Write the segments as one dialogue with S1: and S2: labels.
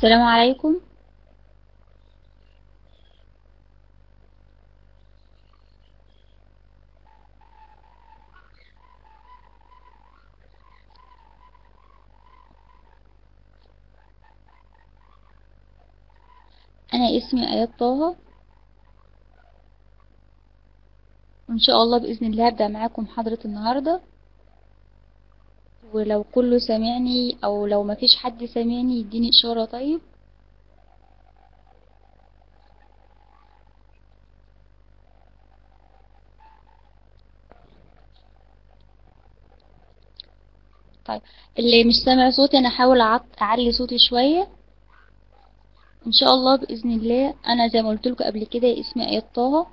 S1: السلام عليكم. أنا اسمي آيات طه. وإن شاء الله بإذن الله هبدأ معاكم محاضرة النهاردة. ولو كله سامعني أو لو مفيش حد سامعني يديني إشارة. طيب. طيب. اللي مش سامع صوتي أنا هحاول أعلي صوتي شوية. إن شاء الله بإذن الله. أنا زي ما قلت لكم قبل كده اسمي ايات طه.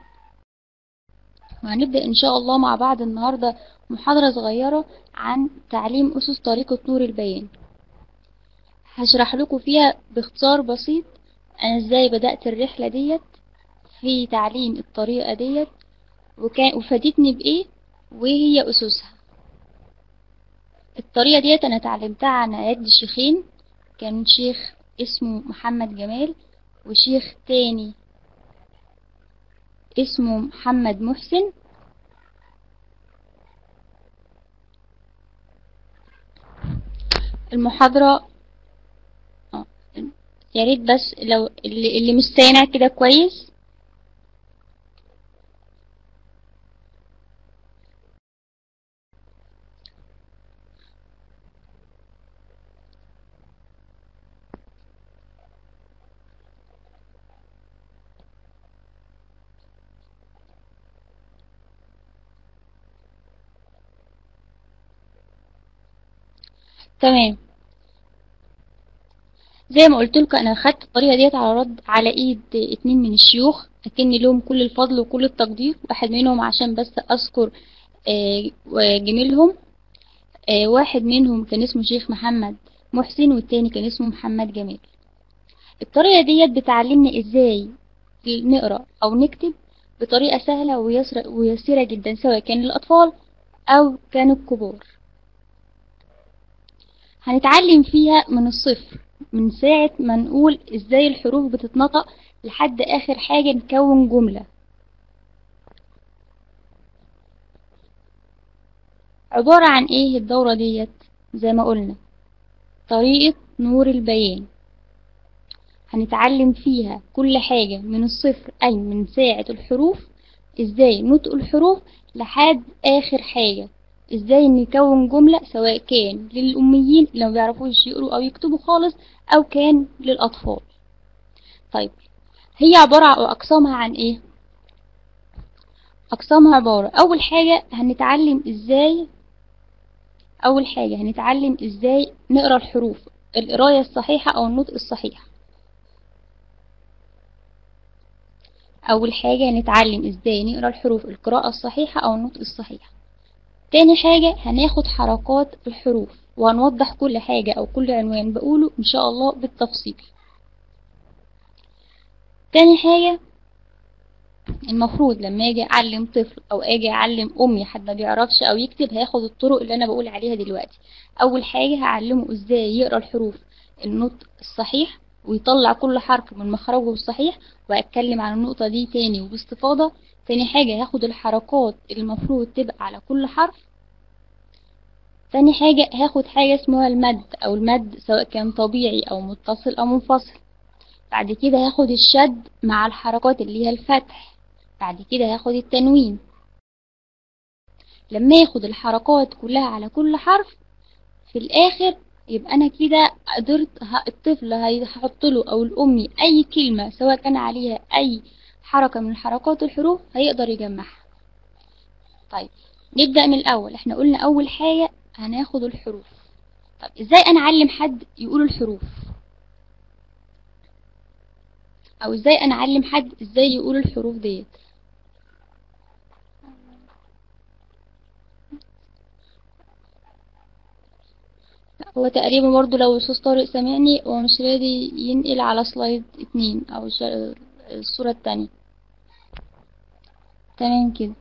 S1: وهنبدا إن شاء الله مع بعض النهارده محاضرة صغيرة عن تعليم أسس طريقة نور البيان. هشرح لكم فيها باختصار بسيط أنا إزاي بدأت الرحلة ديت في تعليم الطريقة ديت وفادتني بإيه وايه هي أسسها. الطريقة ديت أنا اتعلمتها عن يد شيخين كان شيخ اسمه محمد جمال وشيخ تاني اسمه محمد محسن المحاضرة آه يا ريت بس لو اللي مش سامع كده كويس. تمام. زي ما قلت لكم أنا خدت الطريقة ديت على رد على إيد اتنين من الشيوخ اكن لهم كل الفضل وكل التقدير واحد منهم عشان بس أذكر آه، جميلهم. آه، واحد منهم كان اسمه شيخ محمد محسن والتاني كان اسمه محمد جمال. الطريقة ديت بتعلمنا إزاي نقرأ أو نكتب بطريقة سهلة ويسيرة جدا سواء كان للأطفال أو كانوا الكبار. هنتعلم فيها من الصفر من ساعة ما نقول إزاي الحروف بتتنطق لحد آخر حاجة نكون جملة. عبارة عن إيه الدورة ديت؟ زي ما قلنا طريقة نور البيان. هنتعلم فيها كل حاجة من الصفر أي من ساعة الحروف إزاي نطق الحروف لحد آخر حاجة. إزاي نكون جملة سواء كان للأميين اللي بيعرفوش يقروا أو يكتبوا خالص أو كان للأطفال. طيب هي عبارة عن أقسامها عن إيه؟ أقسامها عبارة. أول حاجة هنتعلم إزاي أول حاجة هنتعلم إزاي نقرأ الحروف القراية الصحيحة أو النطق الصحيح. أول حاجة هنتعلم إزاي نقرأ الحروف القراءة الصحيحة أو النطق الصحيح. تاني حاجة هناخد حركات الحروف وهنوضح كل حاجة أو كل عنوان بقوله إن شاء الله بالتفصيل. تاني حاجة المفروض لما أجي أعلم طفل أو أجي أعلم أمي حد ما بيعرفش أو يكتب هياخد الطرق اللي أنا بقول عليها دلوقتي. أول حاجة هعلمه إزاي يقرأ الحروف النطق الصحيح ويطلع كل حرف من مخرجه الصحيح وهتكلم عن النقطة دي تاني. وباستفاضة تاني حاجة هاخد الحركات اللي المفروض تبقى على كل حرف. تاني حاجة هاخد حاجة اسمها المد أو المد سواء كان طبيعي أو متصل أو منفصل. بعد كده هاخد الشد مع الحركات اللي هي الفتح. بعد كده هاخد التنوين. لما ياخد الحركات كلها على كل حرف في الآخر يبقى أنا كده قدرت الطفل هيحط له أو الأمي أي كلمة سواء كان عليها أي حركة من حركات الحروف هيقدر يجمعها. طيب نبدأ من الأول. إحنا قلنا أول حاجة هناخد الحروف. طب إزاي أنا أعلم حد يقول الحروف؟ أو إزاي أنا أعلم حد إزاي يقول الحروف ديت؟ هو تقريبا برضو لو الأستاذ طارق سامعني هو مش راضي ينقل على سلايد اتنين أو الصورة التانية. تمام كده.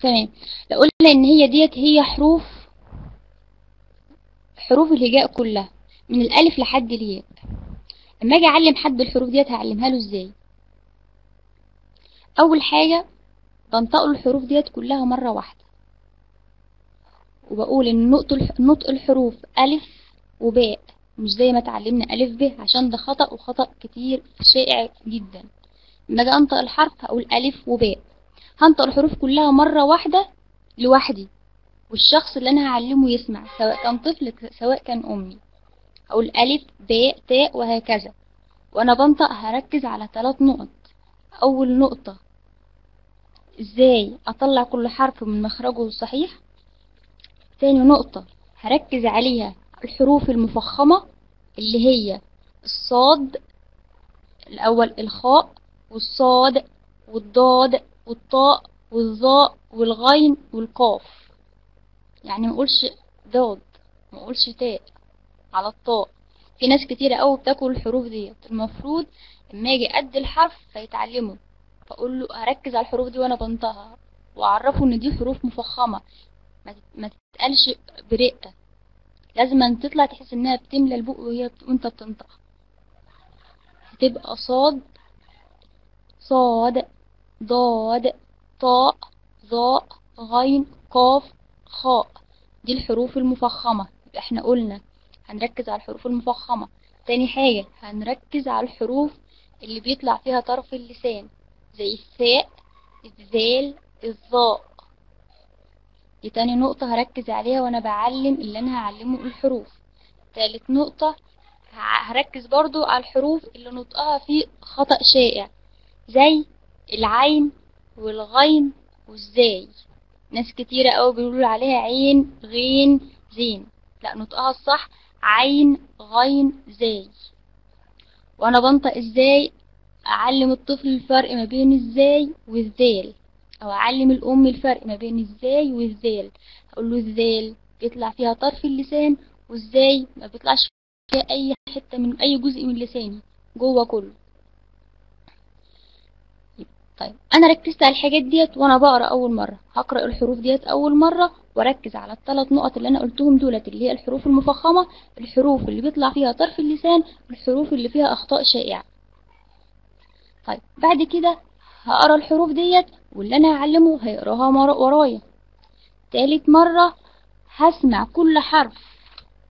S1: تمام. لو قلنا إن هي ديت هي حروف حروف الهجاء كلها من الألف لحد الياء. لما أجي أعلم حد الحروف ديت هعلمها له إزاي؟ أول حاجة بنطق الحروف ديت كلها مرة واحدة. وبقول إن نطق الحروف ألف وباء مش زي ما اتعلمنا ألف ب عشان ده خطأ وخطأ كتير شائع جدا. لما أجي أنطق الحرف هقول ألف وباء. هنطق الحروف كلها مرة واحدة لوحدي والشخص اللي أنا هعلمه يسمع سواء كان طفل سواء كان أمي. أقول ألف باء تاء وهكذا. وأنا بنطق هركز على ثلاث نقط. أول نقطة إزاي أطلع كل حرف من مخرجه الصحيح تاني نقطة هركز عليها الحروف المفخمة اللي هي الصاد الأول الخاء والصاد والضاد والطاء والظاء والغين والقاف. يعني ما أقولش ضاد ما أقولش تاء. على الطاء في ناس كتيرة قوي بتاكل الحروف ديت المفروض اما أجي ادي الحرف فيتعلمه. فأقول له هركز على الحروف دي وأنا بنطقها وأعرفه إن دي حروف مفخمة. ما تتقالش برقة. لازم أن تطلع تحس إنها بتملى البق وهي وأنت بتنطق. هتبقى صاد صاد ضاد طاء ظاء غين قاف خاء. دي الحروف المفخمة. يبقى إحنا قلنا هنركز على الحروف المفخمة. تاني حاجة هنركز على الحروف اللي بيطلع فيها طرف اللسان زي الثاء الذال الظاء. دي تاني نقطة هركز عليها وأنا بعلم اللي أنا هعلمه الحروف. تالت نقطة هركز برضو على الحروف اللي نطقها فيه خطأ شائع زي العين والغين والزاي. ناس كتيرة قوي بيقولوا عليها عين غين زين. لا نطقها الصح عين غين زاي. وأنا بنطق إزاي؟ أعلم الطفل الفرق ما بين الزاي والذال. أو أعلم الأم الفرق ما بين الزاي والذال. أقول له الذال بيطلع فيها طرف اللسان والزاي ما بيطلعش فيها أي حتة من أي جزء من لساني جوه كله. طيب أنا ركزت على الحاجات ديت وأنا بقرأ أول مرة. هقرأ الحروف ديت أول مرة واركز على الثلاث نقط اللي أنا قلتهم دولت اللي هي الحروف المفخمة الحروف اللي بيطلع فيها طرف اللسان الحروف اللي فيها أخطاء شائعة. طيب بعد كده هقرأ الحروف ديت واللي أنا هعلمه هيقراها ورايا. تالت مرة هسمع كل حرف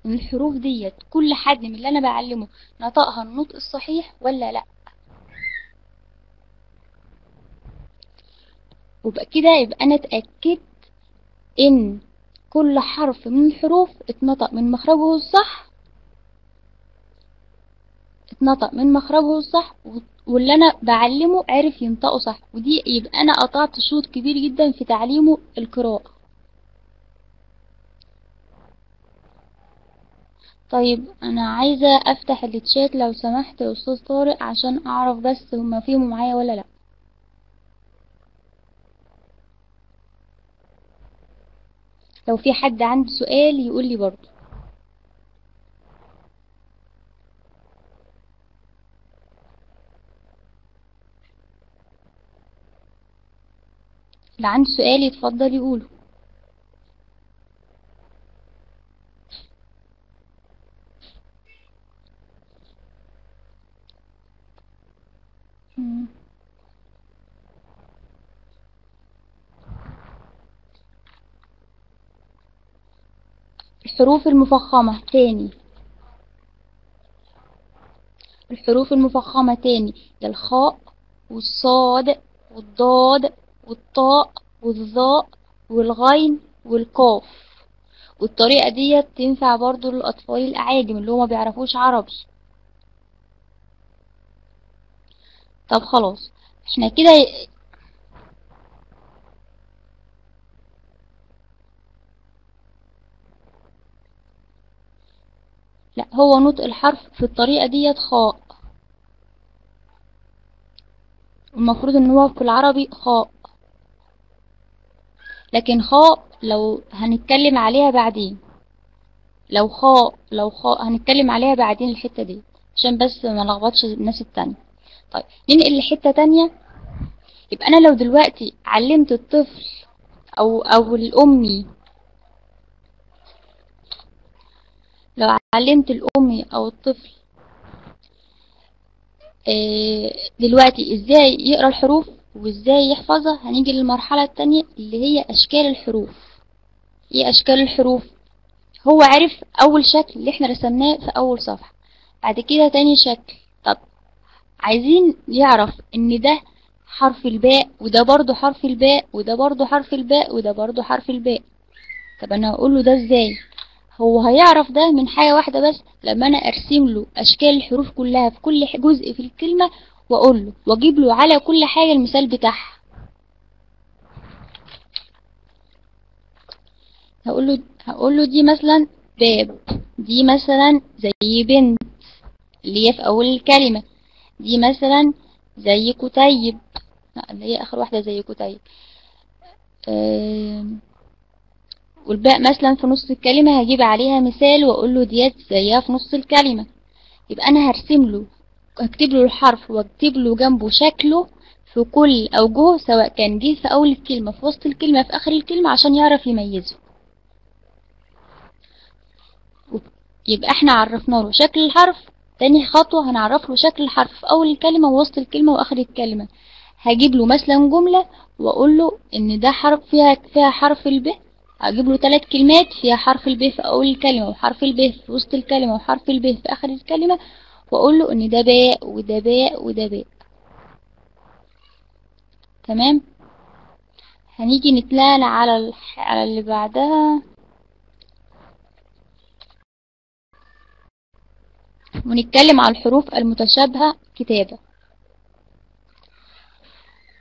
S1: من الحروف ديت كل حد من اللي أنا بعلمه نطقها النطق الصحيح ولا لأ؟ وبقى كده يبقى أنا اتأكدت إن كل حرف من الحروف اتنطق من مخرجه الصح اتنطق من مخرجه الصح واللي أنا بعلمه عرف ينطقه صح ودي يبقى أنا قطعت شوط كبير جدا في تعليمه القراءة. طيب أنا عايزة أفتح التشات لو سمحت يا أستاذ طارق عشان أعرف بس هما فيهم معايا ولا لأ. لو في حد عنده سؤال يقول لي برضه. اللي عنده سؤال يتفضل يقوله. الحروف المفخمة تاني. الحروف المفخمة تاني. الخاء والصاد والضاد والطاء والظاء والغين والقاف. والطريقة دي تنفع برضو للأطفال الأعاجم اللي هما ما بيعرفوش عربي. طب خلاص إحنا كده لا هو نطق الحرف في الطريقة ديت خاء. المفروض إن هو في العربي خاء. لكن خاء لو هنتكلم عليها بعدين. لو خاء لو خاء هنتكلم عليها بعدين الحتة دي عشان بس ما لخبطش الناس التانية. طيب ننقل لحتة تانية. يبقى أنا لو دلوقتي علمت الطفل أو أو الأمي لو علمت الامي أو الطفل آه، دلوقتي إزاي يقرأ الحروف وإزاي يحفظها هنيجي للمرحلة التانية اللي هي أشكال الحروف. إيه أشكال الحروف؟ هو عرف أول شكل اللي إحنا رسمناه في أول صفحة بعد كده تاني شكل. طب عايزين يعرف إن ده حرف الباء وده برضو حرف الباء وده برضو حرف الباء وده برضو حرف الباء. طب أنا هقول له ده إزاي؟ هو هيعرف ده من حاجة واحدة بس لما أنا أرسم له أشكال الحروف كلها في كل جزء في الكلمة وأقول له وأجيب له على كل حاجة المثال بتاعها. هقول له هقول له دي مثلا باب دي مثلا زي بنت اللي هي في أول الكلمة دي مثلا زي كتيب. اللي هي آخر واحدة زي كتيب. آم، والباء مثلا في نص الكلمة هجيب عليها مثال وأقول له ديت زيها في نص الكلمة. يبقى أنا هرسم له هكتب له الحرف وأكتب له جنبه شكله في كل اوجهه سواء كان جه في أول الكلمة في وسط الكلمة في آخر الكلمة عشان يعرف يميزه. يبقى إحنا عرفنا له شكل الحرف تاني خطوة هنعرف له شكل الحرف في أول الكلمة ووسط الكلمة وآخر الكلمة. هجيب له مثلا جملة وأقول له إن ده حرف فيها فيها حرف الب هجيب له ثلاث كلمات فيها حرف الب في أول الكلمة وحرف الب في وسط الكلمة وحرف الب في آخر الكلمة وأقول له إن ده باء وده باء وده باء. تمام؟ هنيجي نتنقل على. على اللي بعدها. ونتكلم على الحروف المتشابهة كتابة.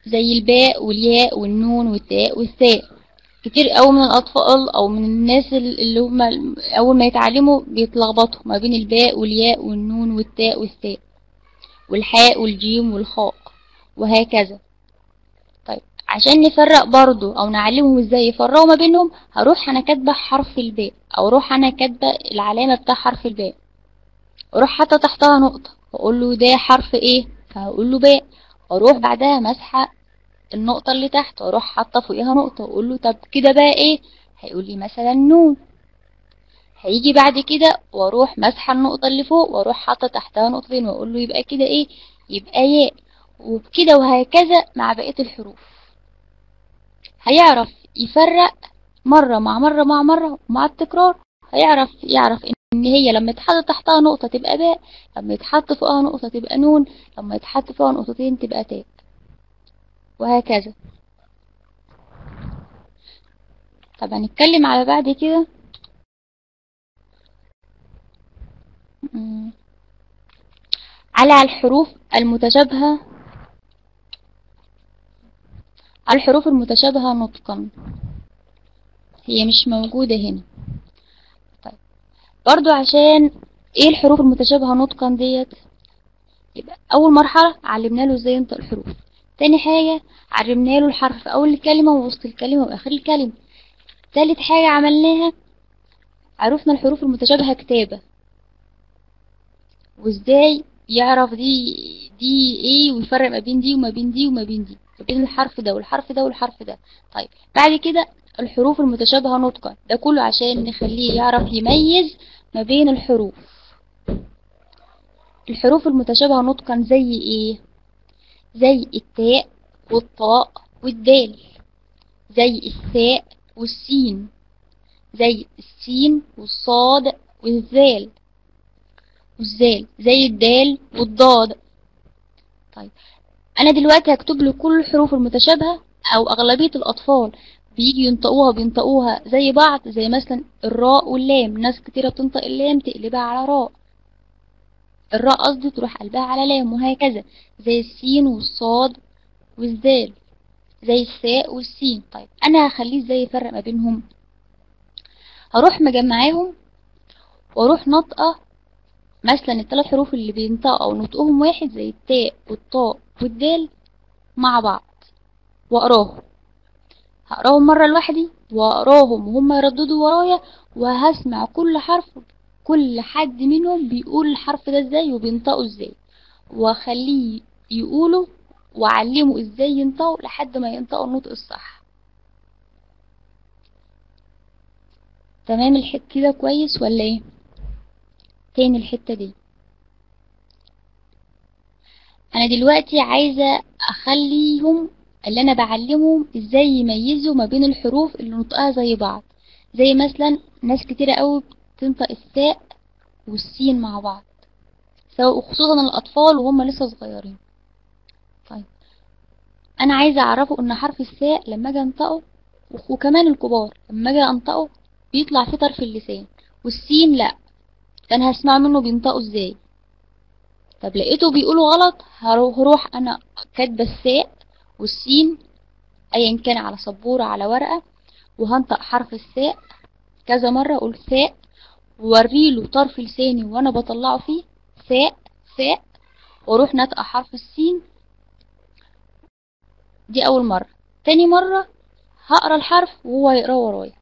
S1: زي الباء والياء والنون والتاء والثاء. كتير قوي من الأطفال أو من الناس اللي هم أول ما يتعلموا بيتلخبطوا ما بين الباء والياء والنون والتاء والثاء والحاء والجيم والخاء وهكذا. طيب عشان نفرق برضو أو نعلمهم إزاي يفرقوا ما بينهم هروح أنا كاتبة حرف الباء أو أروح أنا كاتبة العلامة بتاع حرف الباء. أروح حاطة تحتها نقطة واقول له ده حرف إيه؟ فهقول له باء. وأروح بعدها مسحة النقطة اللي تحت وأروح حاطة فوقيها نقطة وأقول له طب كده بقى إيه؟ هيقول لي مثلا نون هيجي بعد كده وأروح مسحة النقطة اللي فوق وأروح حاطة تحتها نقطتين وأقول له يبقى كده إيه؟ يبقى ياء. وبكده وهكذا مع بقية الحروف. هيعرف يفرق مرة مع مرة مع مرة مع التكرار. هيعرف يعرف إن هي لما يتحط تحتها نقطة تبقى باء لما يتحط فوقها نقطة تبقى نون لما يتحط فوقها نقطتين تبقى تاء. وهكذا. طب هنتكلم على بعد كده. على الحروف المتشابهة. الحروف المتشابهة نطقا. هي مش موجودة هنا. برضو عشان إيه الحروف المتشابهة نطقا ديت؟ يبقى أول مرحلة علمنا له إزاي ينطق الحروف. تاني حاجة علمنا له الحرف في أول الكلمة ووسط الكلمة وآخر الكلمة. تالت حاجة عملناها عرفنا الحروف المتشابهة كتابة. وإزاي يعرف دي دي إيه ويفرق ما بين دي وما بين دي وما بين دي؟ ما بين الحرف ده والحرف ده والحرف ده. طيب بعد كده الحروف المتشابهة نطقا ده كله عشان نخليه يعرف يميز ما بين الحروف. الحروف المتشابهة نطقا زي إيه؟ زي التاء والطاء والدال زي الثاء والسين زي السين والصاد والذال والذال زي الدال والضاد. طيب أنا دلوقتي هكتب له كل الحروف المتشابهة أو أغلبية الأطفال. بيجي ينطقوها بينطقوها زي بعض زي مثلا الراء واللام. ناس كتيرة بتنطق اللام تقلبها على راء. الراء قصدي تروح قلبها على لام وهكذا. زي السين والصاد والذال. زي الثاء والسين. طيب أنا هخليه إزاي يفرق ما بينهم؟ هروح مجمعاهم وأروح نطقة مثلا الثلاث حروف اللي بينطقوا نطقهم واحد زي التاء والطاء والدال مع بعض. وأقراهم. هقراهم مرة لوحدي وأقراهم وهم يرددوا ورايا وهسمع كل حرف كل حد منهم بيقول الحرف ده إزاي وبينطقه إزاي. وأخليه يقوله وأعلمه إزاي ينطقه لحد ما ينطقوا النطق الصح. تمام الحته كده كويس ولا إيه؟ تاني الحتة دي. أنا دلوقتي عايزة أخليهم اللي أنا بعلمهم إزاي يميزوا ما بين الحروف اللي نطقها زي بعض. زي مثلا ناس كتيرة قوي بتنطق الثاء والسين مع بعض. سواء خصوصا الأطفال وهم لسه صغيرين. طيب. أنا عايزة أعرفه إن حرف الثاء لما أجي أنطقه وكمان الكبار لما أجي أنطقه بيطلع في طرف اللسان والسين لا. أنا هسمع منه بينطقوا إزاي. طب لقيته بيقولوا غلط هروح أنا كاتبة الثاء والسين ايا كان على سبورة على ورقة وهنطق حرف الثاء. كذا مرة أقول ثاء ووريله طرف لساني وأنا بطلعه فيه. ثاء ثاء وأروح نطق حرف السين. دي أول مرة. تاني مرة هقرأ الحرف وهو يقرأه ورايا.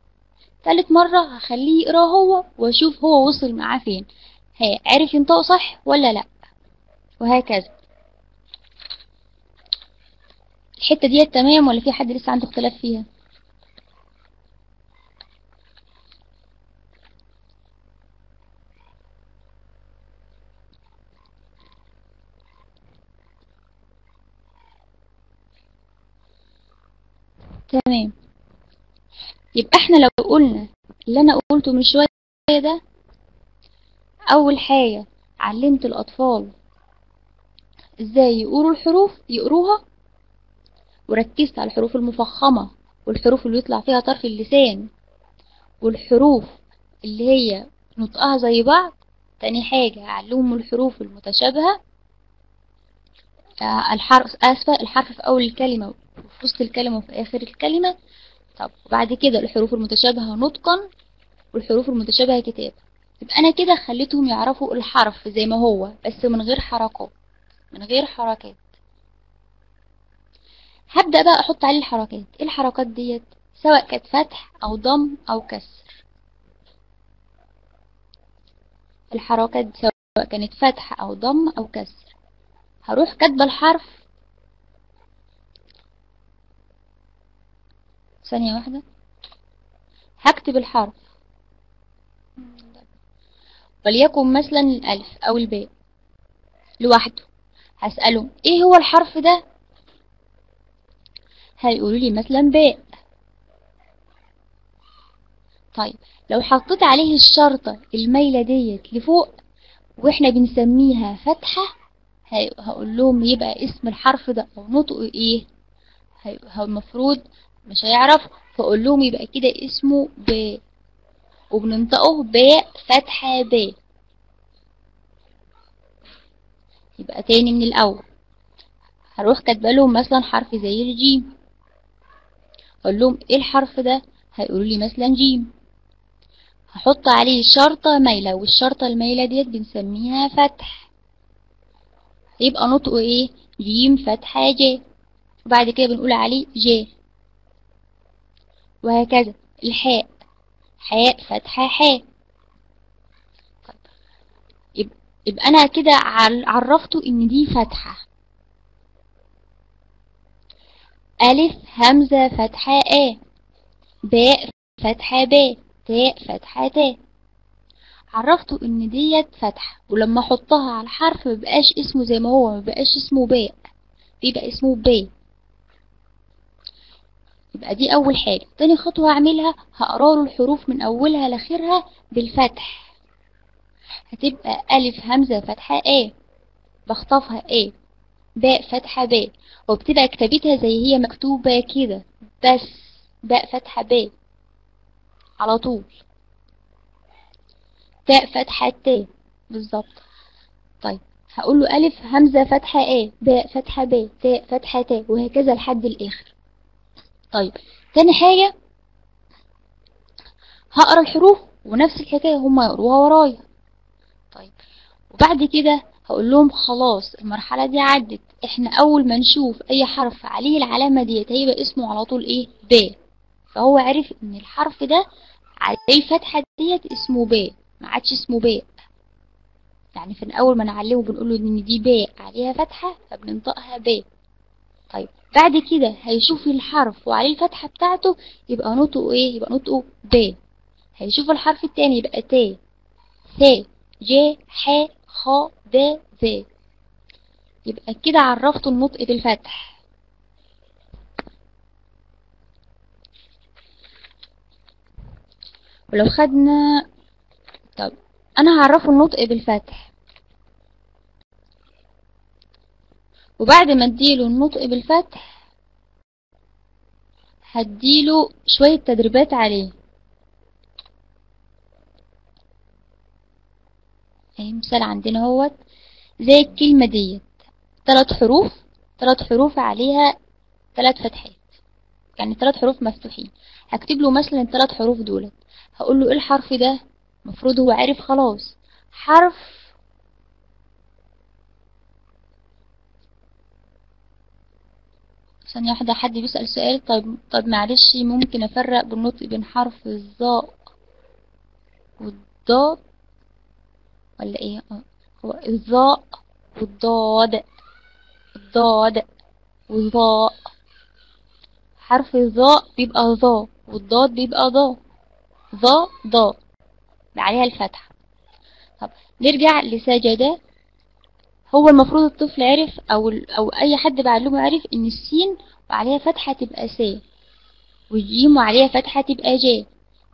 S1: تالت مرة هخليه يقرأه هو وأشوف هو وصل معاه فين. ها عرف ينطقه صح ولا لأ؟ وهكذا. الحتة دي تمام ولا في حد لسه عنده اختلاف فيها؟ تمام. يبقى إحنا لو قلنا اللي أنا قلته من شوية ده أول حاجة علمت الأطفال إزاي يقولوا الحروف يقروها وركزت على الحروف المفخمة والحروف اللي يطلع فيها طرف اللسان والحروف اللي هي نطقها زي بعض. تاني حاجة أعلمهم الحروف المتشابهة. الحرف آسفة الحرف في أول الكلمة وفي وسط الكلمة وفي آخر الكلمة. طب وبعد كده الحروف المتشابهة نطقا والحروف المتشابهة كتابة. يبقى أنا كده خليتهم يعرفوا الحرف زي ما هو بس من غير حركات من غير حركات. هبدأ بقى أحط عليه الحركات. إيه الحركات ديت؟ سواء كانت فتح أو ضم أو كسر. الحركات سواء كانت فتح أو ضم أو كسر. هروح كاتبة الحرف ثانية واحدة. هكتب الحرف. وليكن مثلا الألف أو الباء لوحده. هسأله إيه هو الحرف ده؟ هيقولوا لي مثلا باء. طيب لو حطيت عليه الشرطة الميلة ديت لفوق وإحنا بنسميها فتحة هقول لهم يبقى اسم الحرف ده أو نطقه إيه. المفروض مش هيعرف فاقول لهم يبقى كده اسمه باء وبننطقه باء فتحة باء يبقى تاني من الأول. هروح كاتبة لهم مثلا حرف زي الجيم. أقول لهم إيه الحرف ده؟ هيقولوا لي مثلا جيم. هحط عليه شرطة مايلة والشرطة المايلة ديت بنسميها فتح. يبقى نطقه إيه؟ جيم فتحة ج وبعد كده بنقول عليه ج وهكذا. الحاء. حاء فتحة حاء. يبقى أنا كده عرفته إن دي فتحة. ألف همزة فتحة آ. باء فتحة باء. تاء فتحة تاء. عرفته إن ديت فتحة. ولما أحطها على الحرف مبقاش اسمه زي ما هو مبقاش اسمه باء. بيبقى اسمه باء. يبقى دي أول حاجة. تاني خطوة هعملها هقراله الحروف من أولها لآخرها بالفتح. هتبقى ألف همزة فتحة آ. بخطفها آ. باء فتحة باء. وبتبقى كتابتها زي هي مكتوبة كده. بس باء فتحة باء. على طول. تاء فتحة تاء بالظبط. طيب هقول له ألف همزة فتحة آ. باء فتحة باء. تاء فتحة تاء وهكذا لحد الآخر. طيب تاني حاجة هقرأ الحروف ونفس الحكاية هما يقروها ورايا. طيب وبعد كده هقول لهم خلاص المرحلة دي عدت. إحنا أول ما نشوف أي حرف عليه العلامة ديت هيبقى اسمه على طول إيه؟ ب. فهو عرف إن الحرف ده عليه الفتحة ديت اسمه ب ما عادش اسمه ب. يعني في الأول ما نعلمه بنقول له إن دي ب عليها فتحة فبننطقها ب. طيب بعد كده هيشوف الحرف وعليه الفتحة بتاعته يبقى نطقه إيه يبقى نطقه ب هيشوف الحرف التاني يبقى ت ث ج ح خ د ذ يبقى كده عرفتوا النطق بالفتح. ولو خدنا طب أنا هعرفه النطق بالفتح. وبعد ما اديله النطق بالفتح هديله شوية تدريبات عليه. اهي مثال عندنا اهوت زي الكلمة ديت. تلات حروف تلات حروف عليها تلات فتحات. يعني تلات حروف مفتوحين. هكتب له مثلا التلات حروف دولت. هقول له إيه الحرف ده؟ المفروض هو عارف خلاص. حرف ثانية واحدة حد بيسأل سؤال. طيب طب معلش ممكن أفرق بالنطق بين حرف الظاء والضاد ولا إيه؟ آه هو الظاء والضاد الضاد والظاء. حرف الظاء بيبقى ظا والضاد بيبقى ضا ظا ضا عليها الفتحة. طب نرجع لسجدة هو المفروض الطفل عرف أو أو أي حد بعلمه عرف إن السين وعليها فتحة تبقى س والجيم وعليها فتحة تبقى ج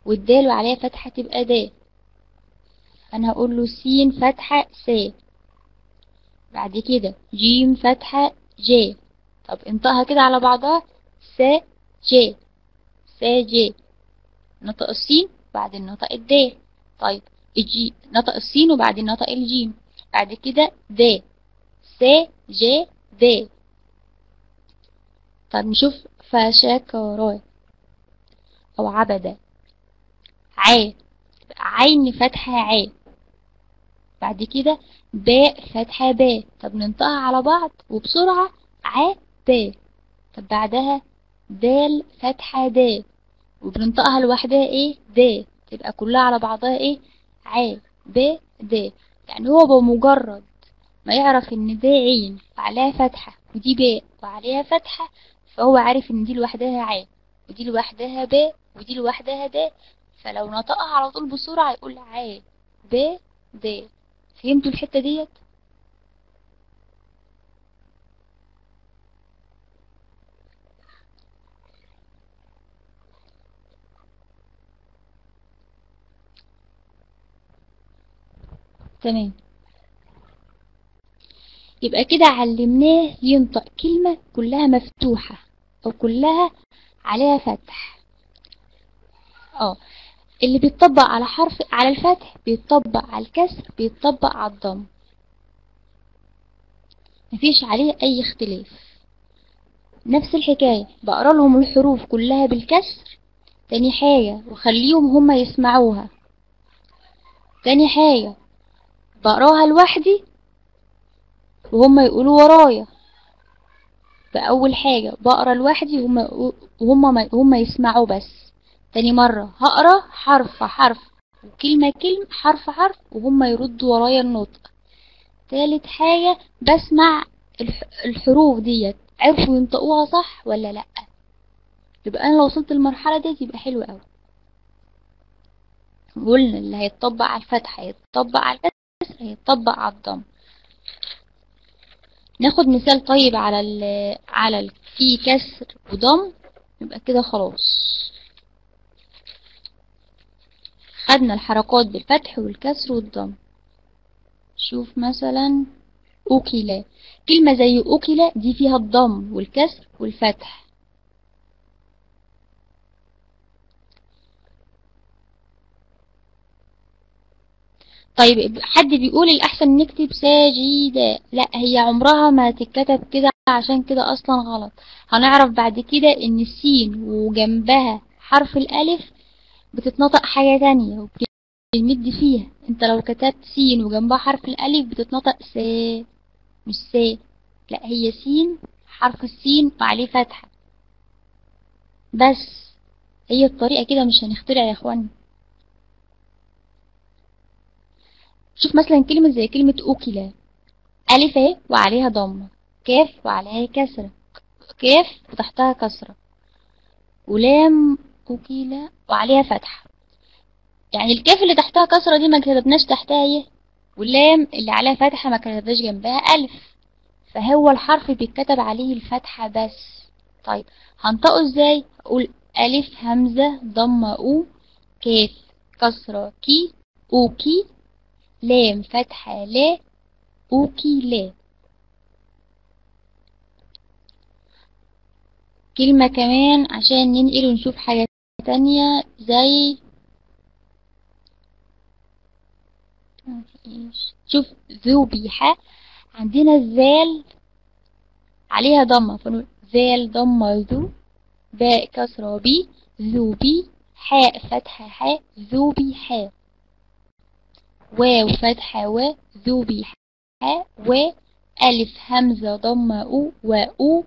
S1: والدال وعليها فتحة تبقى د أنا هقول له سين فتحة س بعد كده جيم فتحة ج طب انطقها كده على بعضها س ج س ج نطق السين بعدين نطق الدال. طيب الجي نطق السين وبعدين نطق الجيم. بعد كده د س ج د طب نشوف فشكر أو عبد ع عين فتحة ع بعد كده باء فتحة باء. طب ننطقها على بعض وبسرعة ع ب طب بعدها دال فتحة د. وبننطقها لوحدها إيه؟ د. تبقى كلها على بعضها إيه؟ ع ب د. يعني هو بمجرد ما يعرف إن ده عين وعليها فتحة ودي باء وعليها فتحة فهو عارف إن دي لوحدها ع ودي لوحدها ب ودي لوحدها د فلو نطقها على طول بسرعة يقول ع ب د فهمتوا الحتة ديت؟ تمام. يبقى كده علمناه ينطق كلمة كلها مفتوحة أو كلها عليها فتح. آه. اللي بيتطبق على حرف على الفتح بيتطبق على الكسر بيتطبق على الضم. مفيش عليه أي اختلاف. نفس الحكاية بقرأ لهم الحروف كلها بالكسر تاني حاجة وخليهم هما يسمعوها. تاني حاجة بقراها لوحدي وهم يقولوا ورايا. فأول حاجة. بقرا لوحدي وهم وهم هم يسمعوا بس. تاني مرة هقرا حرف حرف. وكلمة كلمة حرف حرف وهم يردوا ورايا النطق. تالت حاجة بسمع الحروف ديت. عرفوا ينطقوها صح ولا لأ؟ يبقى أنا لو وصلت المرحلة ديت يبقى حلو أوي. قلنا اللي هيتطبق على الفتح هيتطبق على الكسر هيتطبق على الضم. ناخد مثال طيب على ال على ال في كسر وضم يبقى كده خلاص. خدنا الحركات بالفتح والكسر والضم. شوف مثلا أكل كلمة زي أكل دي فيها الضم والكسر والفتح. طيب حد بيقول الأحسن نكتب ساجدة لا هي عمرها ما تتكتب كده عشان كده أصلا غلط. هنعرف بعد كده إن السين وجنبها حرف الألف بتتنطق حاجة تانية وبنمد فيها. أنت لو كتبت سين وجنبها حرف الألف بتتنطق س مش س. لا هي سين حرف السين وعليه فتحة. بس هي الطريقة كده مش هنخترع يا إخواني. شوف مثلا كلمة زي كلمة أكلة ألف اهي وعليها ضمة. كاف وعليها كسرة. كاف وتحتها كسرة. ولام أكلة وعليها فتحة. يعني الكاف اللي تحتها كسرة دي ما كتبناش تحتها إيه؟ واللام اللي عليها فتحة ما كتبناش جنبها ألف. فهو الحرف بيتكتب عليه الفتحة بس. طيب هنطقه إزاي؟ أقول ألف همزة ضمة أو كاف. كسرة كي أوكي لام فتحة لا. أوكي لا. كلمة كمان عشان ننقل ونشوف حاجة تانية زي شوف ذوبيحة عندنا الذال عليها ضمة فنقول ذال ضمة ذو باء كسرة بي ذوبي حاء فتحة حاء ذوبي حاء. واو فتحة و ذوبي حاء و ألف همزة ضمة أو وأو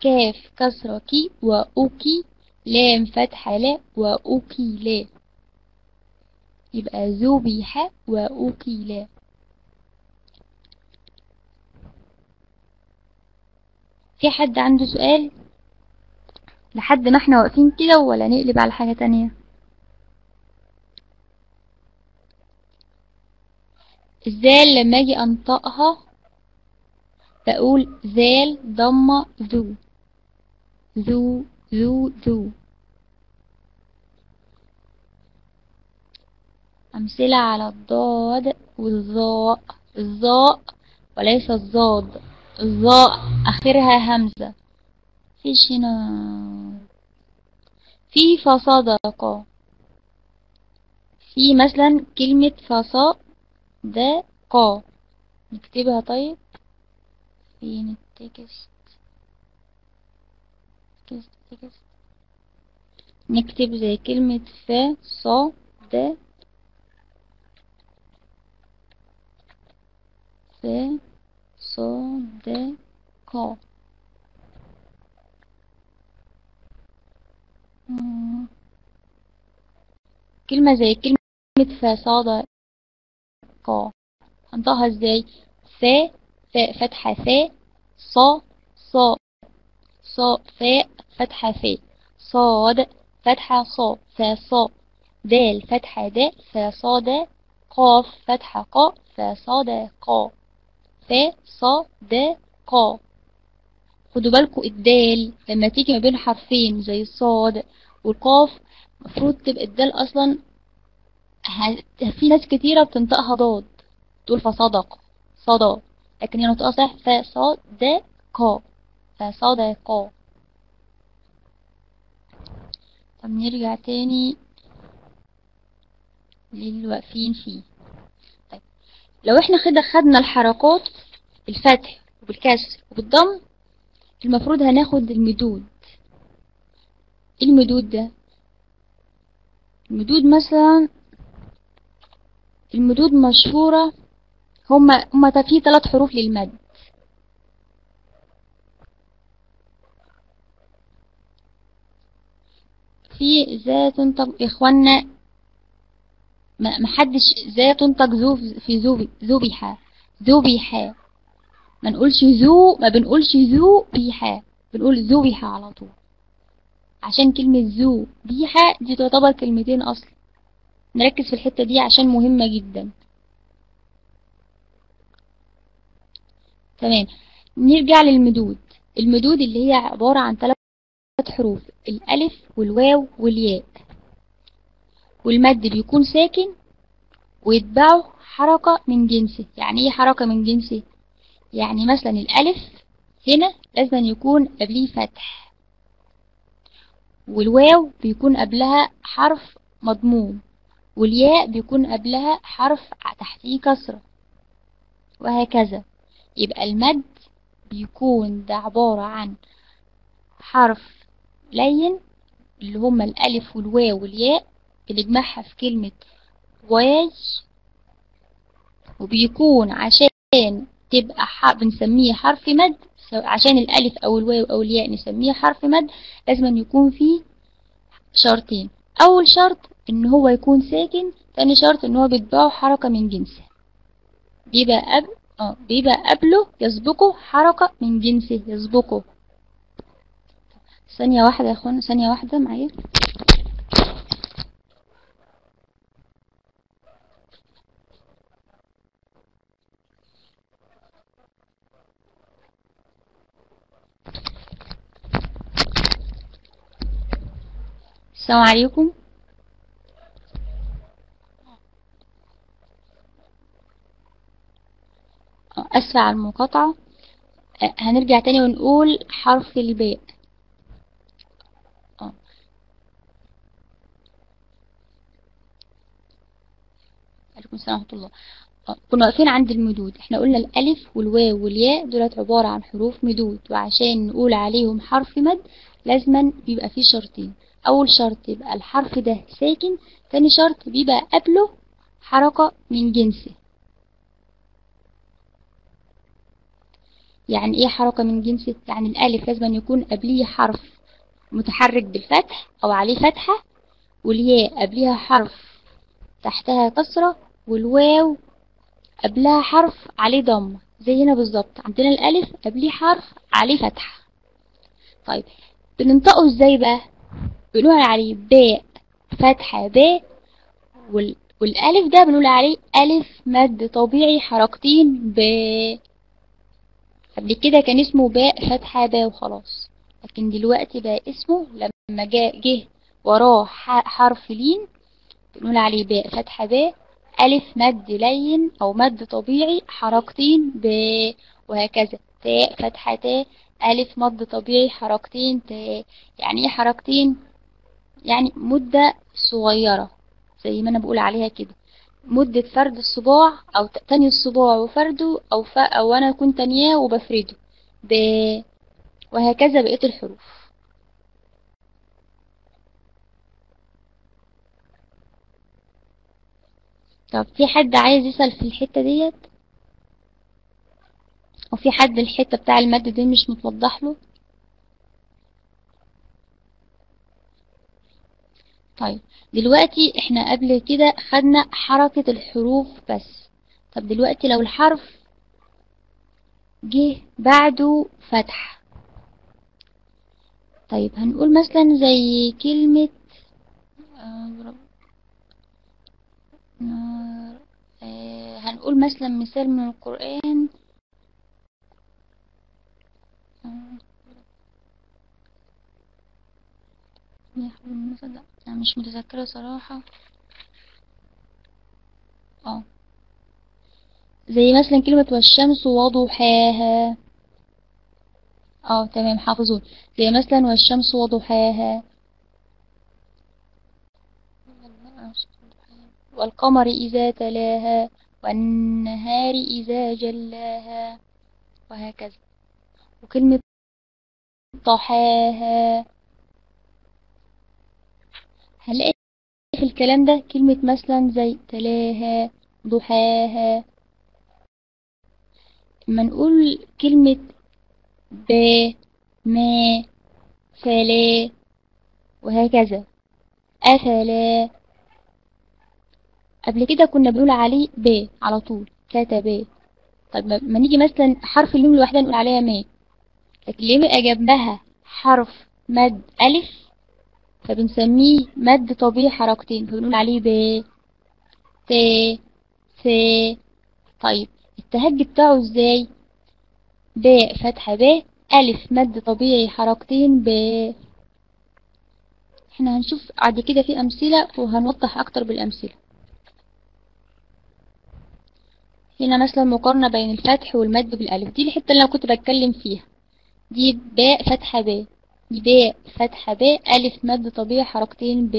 S1: كاف كسرة كي وأوكي لام فتحة لا وأوكي لا. يبقى ذوبيح وأوكي لا. في حد عنده سؤال؟ لحد ما إحنا واقفين كده ولا نقلب على حاجة تانية؟ الزال لما أجي أنطقها بقول زال ضمة ذو ذو ذو ذو. أمثلة على الضاد والظاء الظاء وليس الضاد الظاء آخرها همزة. فيش هنا. في فصدق في مثلا كلمة فصا ده قا نكتبها طيب. فين التكست تكست تكست نكتب زي كلمة فا صا ده فا صا ده قا كلمة زي كلمة فا صا ده قا هنطقها إزاي؟ فا فاء فتحة فاء صا صا صا فاء فتحة فاء صاد فتحة صا فا صا دال فتحة داء فا صا داء قاف فتحة قا فا صا داء قا فا صا داء قا خدوا بالكم الدال لما تيجي ما بين حرفين زي الصاد والقاف المفروض تبقى الدال أصلا في ناس كتيرة بتنطقها ضاد تقول فصدق صدى لكن هي نطقها صح فصدق فصدق طب نرجع تاني للي واقفين فيه. طيب لو إحنا كده خدنا الحركات بالفتح وبالكسر وبالضم المفروض هناخد المدود. إيه المدود ده؟ المدود مثلا المدود مشهورة. هما هما في ثلاث حروف للمد. في ذا تنطق اخوانا ما محدش ذا تنطق ذو في ذبح ذبح ما نقولش ذو ما بنقولش ذو بيحة. بنقول ذبح على طول. عشان كلمة ذو بيحة دي تعتبر كلمتين أصلا نركز في الحتة دي عشان مهمة جدا. تمام. نرجع للمدود. المدود اللي هي عبارة عن ثلاث حروف الألف والواو والياء. والمد بيكون ساكن ويتبعه حركة من جنسه يعني إيه حركة من جنسه يعني مثلا الألف هنا لازم يكون قبليه فتح. والواو بيكون قبلها حرف مضموم. والياء بيكون قبلها حرف تحتيه كسرة وهكذا يبقى المد بيكون ده عبارة عن حرف لين اللي هما الألف والواو والياء بنجمعها في كلمة واي وبيكون عشان تبقى. بنسميه حرف مد عشان الألف أو الواو أو الياء نسميه حرف مد لازم يكون فيه شرطين أول شرط إن هو يكون ساكن فأنا شرط إن هو بيتبعه حركة من جنسه. بيبقى قبل آه بيبقى قبله يسبقه حركة من جنسه يسبقه. ثانية واحدة يا اخوانا ثانية واحدة معايا. السلام عليكم. على المقاطعة. آه، هنرجع تاني ونقول حرف الباء. آه. عليكم السلام ورحمة الله. آه، كنا واقفين عند المدود. إحنا قلنا الألف والواو والياء دولت عبارة عن حروف مدود وعشان نقول عليهم حرف مد لازما بيبقى فيه شرطين. أول شرط يبقى الحرف ده ساكن تاني شرط بيبقى قبله حركة من جنسه يعني إيه حركة من جنسه يعني الألف لازم يكون قبليه حرف متحرك بالفتح أو عليه فتحة والياء قبليها حرف تحتها كسرة والواو قبلها حرف عليه ضمة زي هنا بالظبط. عندنا الألف قبليه حرف عليه فتحة. طيب بننطقه إزاي بقى؟ بنقول عليه باء فتحة باء وال... والألف ده بنقول عليه ألف مد طبيعي حركتين ب قبل كده كان اسمه باء فتحة باء وخلاص. لكن دلوقتي بقى اسمه لما جاء جه وراه حرف لين بنقول عليه باء فتحة باء ألف مد لين أو مد طبيعي حركتين ب وهكذا. تاء فتحة تاء ألف مد طبيعي حركتين تاء. يعني إيه حركتين؟ يعني مدة صغيرة زي ما أنا بقول عليها كده. مدة فرد الصباع أو تاني الصباع وفرده أو, ف... أو أنا كنت تانياه وبفرده. ب... وهكذا بقية الحروف. طب في حد عايز يسأل في الحتة ديت؟ وفي حد الحتة بتاع المد دي مش متوضح له؟ طيب دلوقتي إحنا قبل كده خدنا حركة الحروف بس. طب دلوقتي لو الحرف جه بعده فتح. طيب هنقول مثلا زي كلمة آه هنقول مثلا مثال من القرآن. أنا مش متذكرة صراحة. آه. زي مثلا كلمة والشمس وضحاها. آه تمام حافظون زي مثلا والشمس وضحاها. والقمر إذا تلاها. والنهار إذا جلاها. وهكذا. وكلمة ضحاها. هنلاقي في الكلام ده كلمة مثلا زي تلاها ضحاها. لما نقول كلمة ب ما فلا وهكذا. أفلا قبل كده كنا بنقول عليه ب على طول كتب طب ما نيجي مثلا حرف الميم لوحدها نقول عليها ما لكن ليه بقى جنبها حرف مد ألف فبنسميه مد طبيعي حركتين فبنقول عليه ب ت ث طيب التهج بتاعه إزاي؟ ب فتحة ب ألف مد طبيعي حركتين ب. إحنا هنشوف بعد كده في أمثلة وهنوضح أكتر بالأمثلة. هنا مثلا مقارنة بين الفتح والمد بالألف دي الحتة اللي أنا كنت بتكلم فيها. دي باء فتحة باء باء فتحة باء ألف مد طبيعي حركتين ب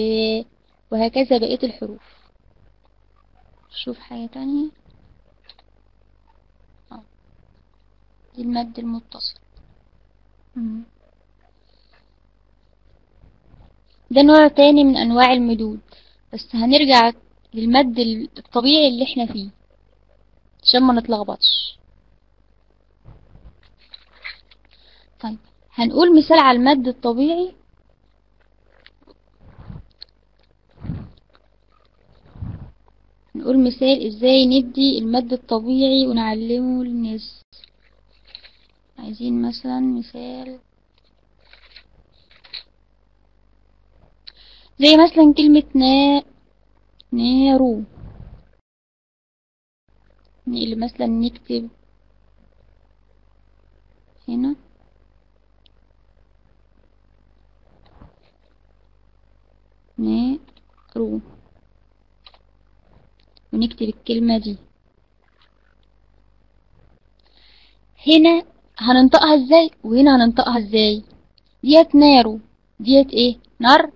S1: وهكذا بقية الحروف. شوف حاجة تانية. آه. دي المد المتصل. ده نوع تاني من أنواع المدود. بس هنرجع للمد الطبيعي اللي إحنا فيه عشان ما نتلخبطش. طيب. هنقول مثال على المد الطبيعي. نقول مثال إزاي ندي المد الطبيعي ونعلمه للناس. عايزين مثلا مثال. زي مثلا كلمة نا نارو. اللي مثلا نكتب هنا. نارو ونكتب الكلمة دي. هنا هننطقها إزاي؟ وهنا هننطقها إزاي؟ ديت نارو ديت إيه؟ نار.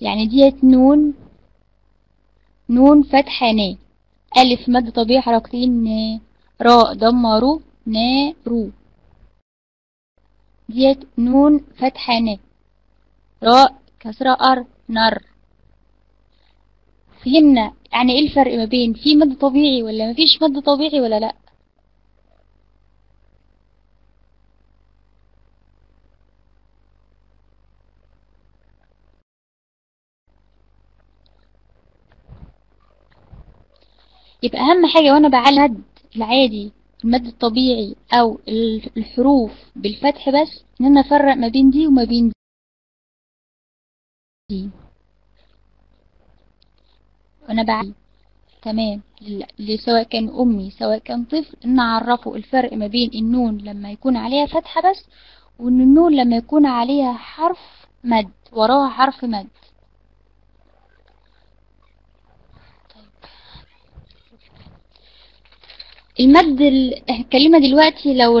S1: يعني ديت نون. نون فتحة نا ألف مد طبيعي حركتين نا راء ضمة رو. نارو ديت نون فتحة نا راء كسرة أر نر فهمنا. يعني إيه الفرق ما بين؟ في مد طبيعي ولا مفيش مد طبيعي ولا لأ؟ يبقى أهم حاجة وأنا بعلم المد العادي المد الطبيعي أو الحروف بالفتح بس إن أنا أفرق ما بين دي وما بين دي وأنا بعلم تمام. سواء كان أمي سواء كان طفل إن اعرفه الفرق ما بين النون لما يكون عليها فتحة بس وإن النون لما يكون عليها حرف مد وراها حرف مد. المد الكلمة دلوقتي لو.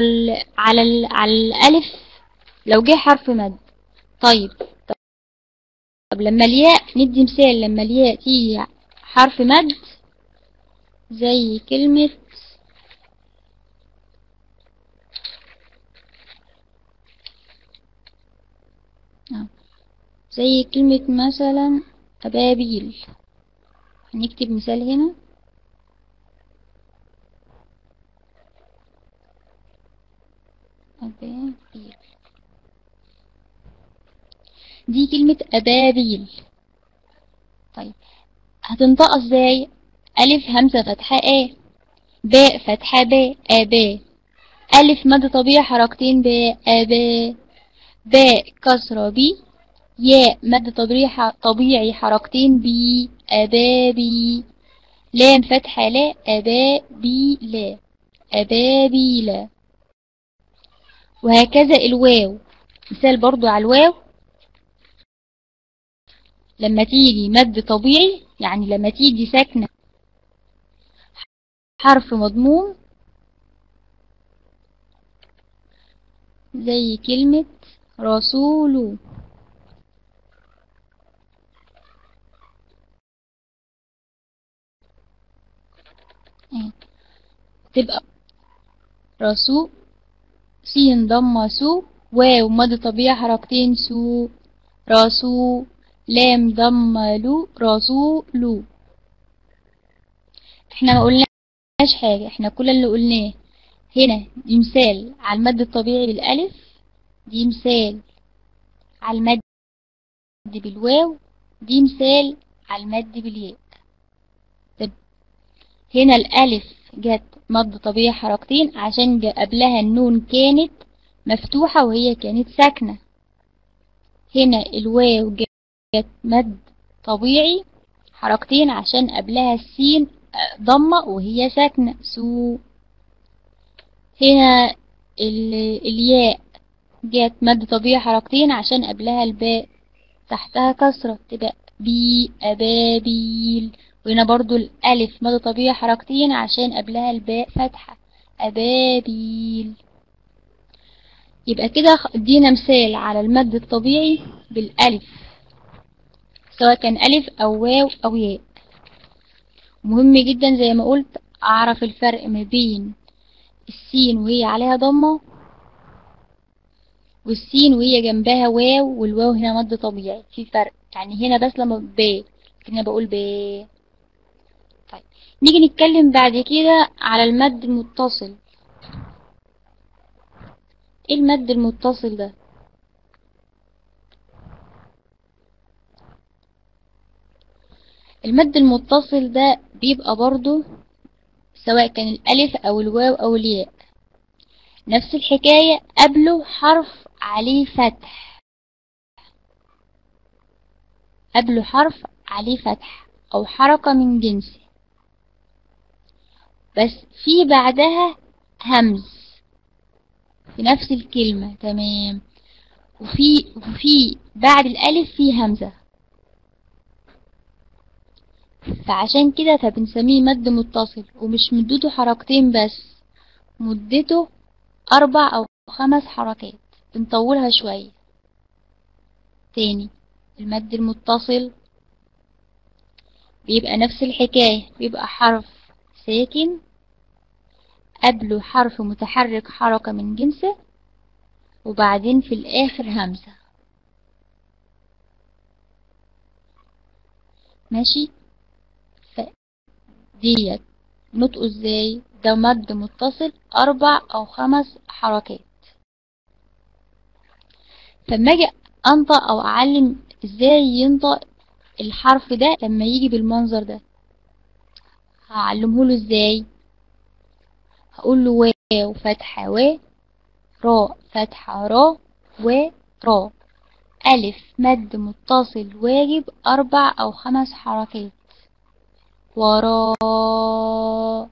S1: على. على الألف لو جه حرف مد. طيب. طب لما الياء ندي مثال لما الياء تيجي حرف مد زي كلمة زي كلمة مثلا أبابيل. هنكتب مثال هنا. أبابيل. دي كلمة أبابيل. طيب هتنطق إزاي؟ ألف همزة فتحة آ باء فتحة ب أبا ألف مد طبيعي حركتين ب أبا باء كسرة بي ياء مد طبيعي طبيعي حركتين بي أبابي لام فتحة لا أبابي لا أبابي لا وهكذا الواو. مثال برضو على الواو. لما تيجي مد طبيعي يعني لما تيجي ساكنة حرف مضموم زي كلمة رسول. تبقى رسول سين ضمة سو واو مد طبيعي حركتين سو رسو. لام ضمة لو رسول إحنا ما قلناش حاجة إحنا كل اللي قلناه هنا دي مثال على المد الطبيعي بالألف دي مثال على المد بالواو دي مثال على المد بالياء. طب هنا الألف جت مد طبيعي حركتين عشان قبلها النون كانت مفتوحة وهي كانت ساكنة. هنا الواو جت مد طبيعي حركتين عشان قبلها السين ضمة وهي ساكنة. سو هنا الياء جت مد طبيعي حركتين عشان قبلها الباء تحتها كسرة تبقى بي أبابيل وهنا برضو الألف مد طبيعي حركتين عشان قبلها الباء فتحة أبابيل يبقى كده ادينا مثال على المد الطبيعي بالألف. سواء كان ألف أو واو أو ياء. مهم جدا زي ما قلت أعرف الفرق ما بين السين وهي عليها ضمة والسين وهي جنبها واو والواو هنا مد طبيعي. في فرق. يعني هنا بس لما ب هنا بقول ب. طيب. نيجي نتكلم بعد كده على المد المتصل. إيه المد المتصل ده؟ المد المتصل ده بيبقى برضو سواء كان الألف أو الواو أو الياء. نفس الحكاية قبله حرف عليه فتح. قبله حرف عليه فتح أو حركة من جنسه بس في بعدها همز. في نفس الكلمة تمام. وفي وفي بعد الألف في همزة. فعشان كده فبنسميه مد متصل ومش مدته حركتين بس مدته أربع أو خمس حركات بنطولها شوية. تاني المد المتصل بيبقى نفس الحكاية بيبقى حرف ساكن قبله حرف متحرك حركة من جنسه وبعدين في الآخر همزة. ماشي؟ ديت. نطقه إزاي؟ ده مد متصل أربع أو خمس حركات. فلما أجي أنطق أو أعلم إزاي ينطق الحرف ده لما يجي بالمنظر ده. هعلمه له إزاي؟ هقول له واو فتحة و راء فتحة را و را ألف مد متصل واجب أربع أو خمس حركات. وراء.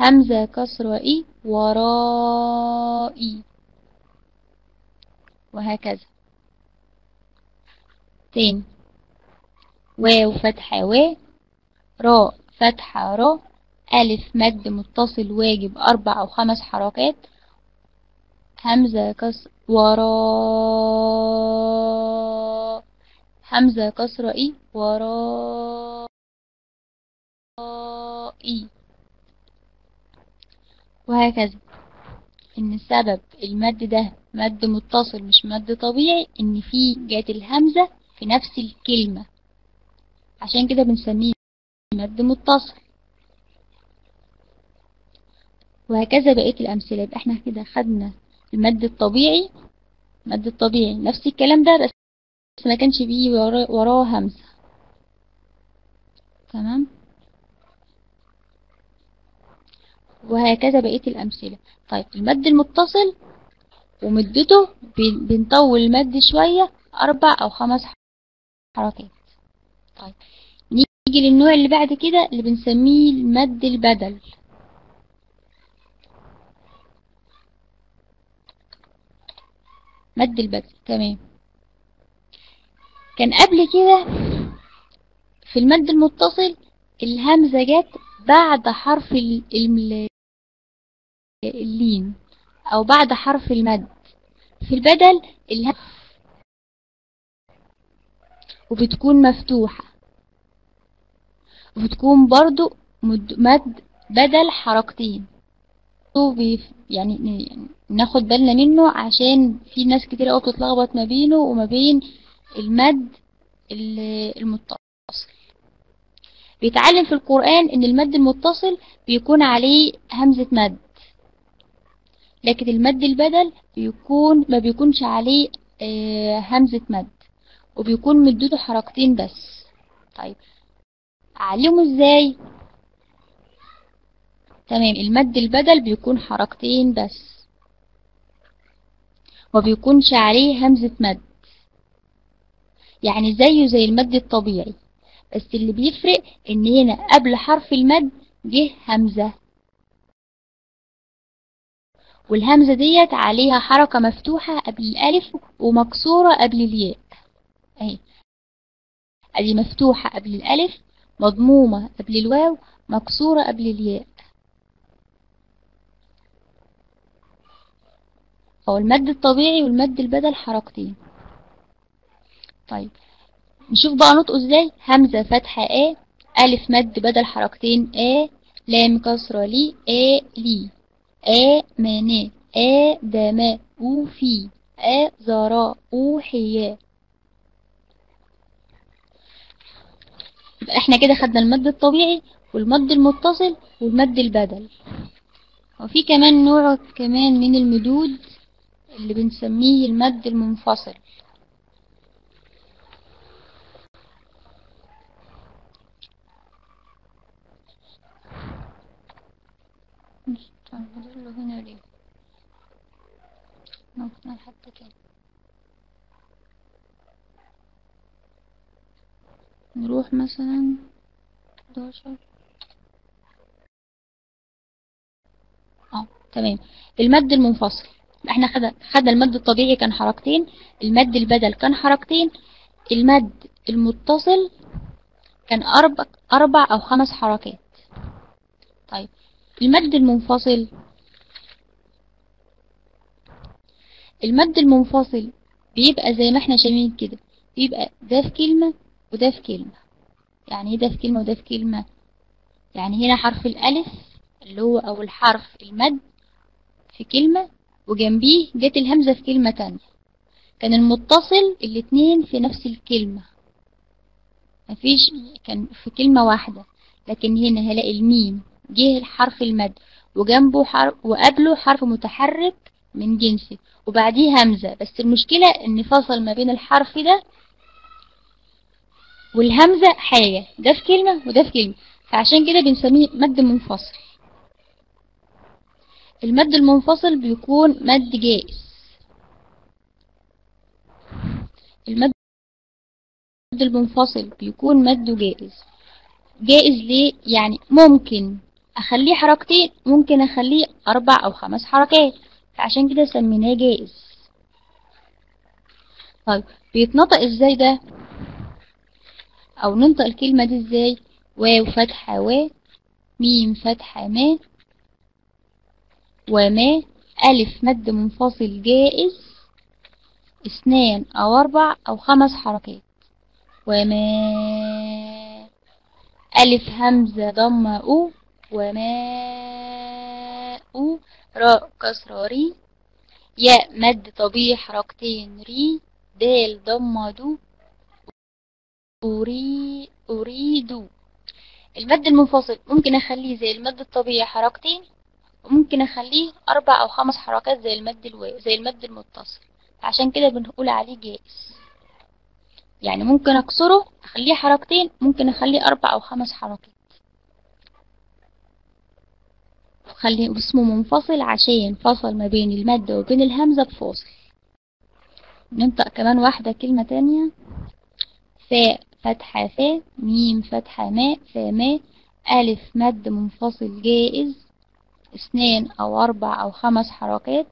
S1: همزة كسرة إي ورائي وهكذا. تاني. واو فتحة و. راء فتحة را. ألف مد متصل واجب أربع أو خمس حركات. همزة كسر وراء. همزة كسرة إي ورائي وهكذا. إن السبب المد ده مد متصل مش مد طبيعي إن فيه جات الهمزة في نفس الكلمة. عشان كده بنسميه مد متصل. وهكذا بقية الأمثلة. يبقى إحنا كده خدنا المد الطبيعي. المد الطبيعي نفس الكلام ده بس ما كانش فيه وراه همزة. تمام؟ وهكذا بقية الأمثلة. طيب المد المتصل ومدته بنطول المد شوية أربع أو خمس حركات. طيب نيجي للنوع اللي بعد كده اللي بنسميه المد البدل. مد البدل تمام. كان قبل كده في المد المتصل الهمزة جت بعد حرف اللين أو بعد حرف المد. في البدل الهمزة وبتكون مفتوحة. وبتكون برضو مد بدل حركتين. يعني ناخد بالنا منه عشان في ناس كتير قوي بتتلخبط ما بينه وما بين المد المتصل. بيتعلم في القرآن إن المد المتصل بيكون عليه همزة مد. لكن المد البدل بيكون ما بيكونش عليه همزة مد وبيكون مدته حركتين بس. طيب أعلمه إزاي؟ تمام المد البدل بيكون حركتين بس وبيكونش عليه همزة مد. يعني زيه زي المد الطبيعي بس اللي بيفرق إن هنا قبل حرف المد جه همزة. والهمزة ديت عليها حركة مفتوحة قبل الألف ومكسورة قبل الياء. أهي. أدي مفتوحة قبل الألف مضمومة قبل الواو مكسورة قبل الياء. أو المد الطبيعي والمد البدل حركتين. طيب. نشوف بقى نطقه إزاي. همزة فتحة آ ألف مد بدل حركتين آ لام كسرة لي آ لي. أ منا أ دما أو في أ زراء أو حيا يبقى إحنا كده خدنا المد الطبيعي والمد المتصل والمد البدل. وفي كمان نوع كمان من المدود اللي بنسميه المد المنفصل. هنا ليه؟ ممكن حتى كده. نروح مثلا 11 آه تمام. المد المنفصل. إحنا خدنا خدنا المد الطبيعي كان حركتين المد البدل كان حركتين المد المتصل كان أربع, أربع أو خمس حركات. طيب المد المنفصل المد المنفصل بيبقى زي ما إحنا شايفين كده بيبقى ده في كلمة وده في كلمة. يعني إيه ده في كلمة وده في كلمة؟ يعني هنا حرف الألف اللي هو أول حرف المد في كلمة وجنبيه جت الهمزة في كلمة تانية. كان المتصل الاتنين في نفس الكلمة. مفيش كان في كلمة واحدة. لكن هنا هلاقي الميم جه الحرف المد وجنبه حرف وقبله حرف متحرك من جنسه وبعديه همزة. بس المشكلة إن فصل ما بين الحرف ده والهمزة حاجة. ده في كلمة وده في كلمة. فعشان كده بنسميه مد منفصل. المد المنفصل بيكون مد جائز. المد المنفصل بيكون مد جائز. جائز ليه؟ يعني ممكن أخليه حركتين ممكن أخليه أربع أو خمس حركات. فعشان كده سميناه جائز. طيب بيتنطق إزاي ده؟ أو ننطق الكلمة دي إزاي؟ واو فتحة و ميم فتحة ما وما ألف مد منفصل جائز اثنان أو أربع أو خمس حركات. وما ألف همزة ضمة أو وما أو راء كسرة ري ياء مد طبيعي حركتين ري دال ضمة دو أري أريد المد المنفصل ممكن أخليه زي المد الطبيعي حركتين وممكن أخليه أربع أو خمس حركات زي المد الواو زي المد المتصل. عشان كده بنقول عليه جائز. يعني ممكن أكسره أخليه حركتين ممكن أخليه أربع أو خمس حركات. خليه اسمه منفصل عشان فصل ما بين المد وبين الهمزة بفاصل. ننطق كمان واحدة كلمة تانية. فاء فتحة فاء ميم فتحة ماء فما ألف مد منفصل جائز. اثنين أو أربع أو خمس حركات.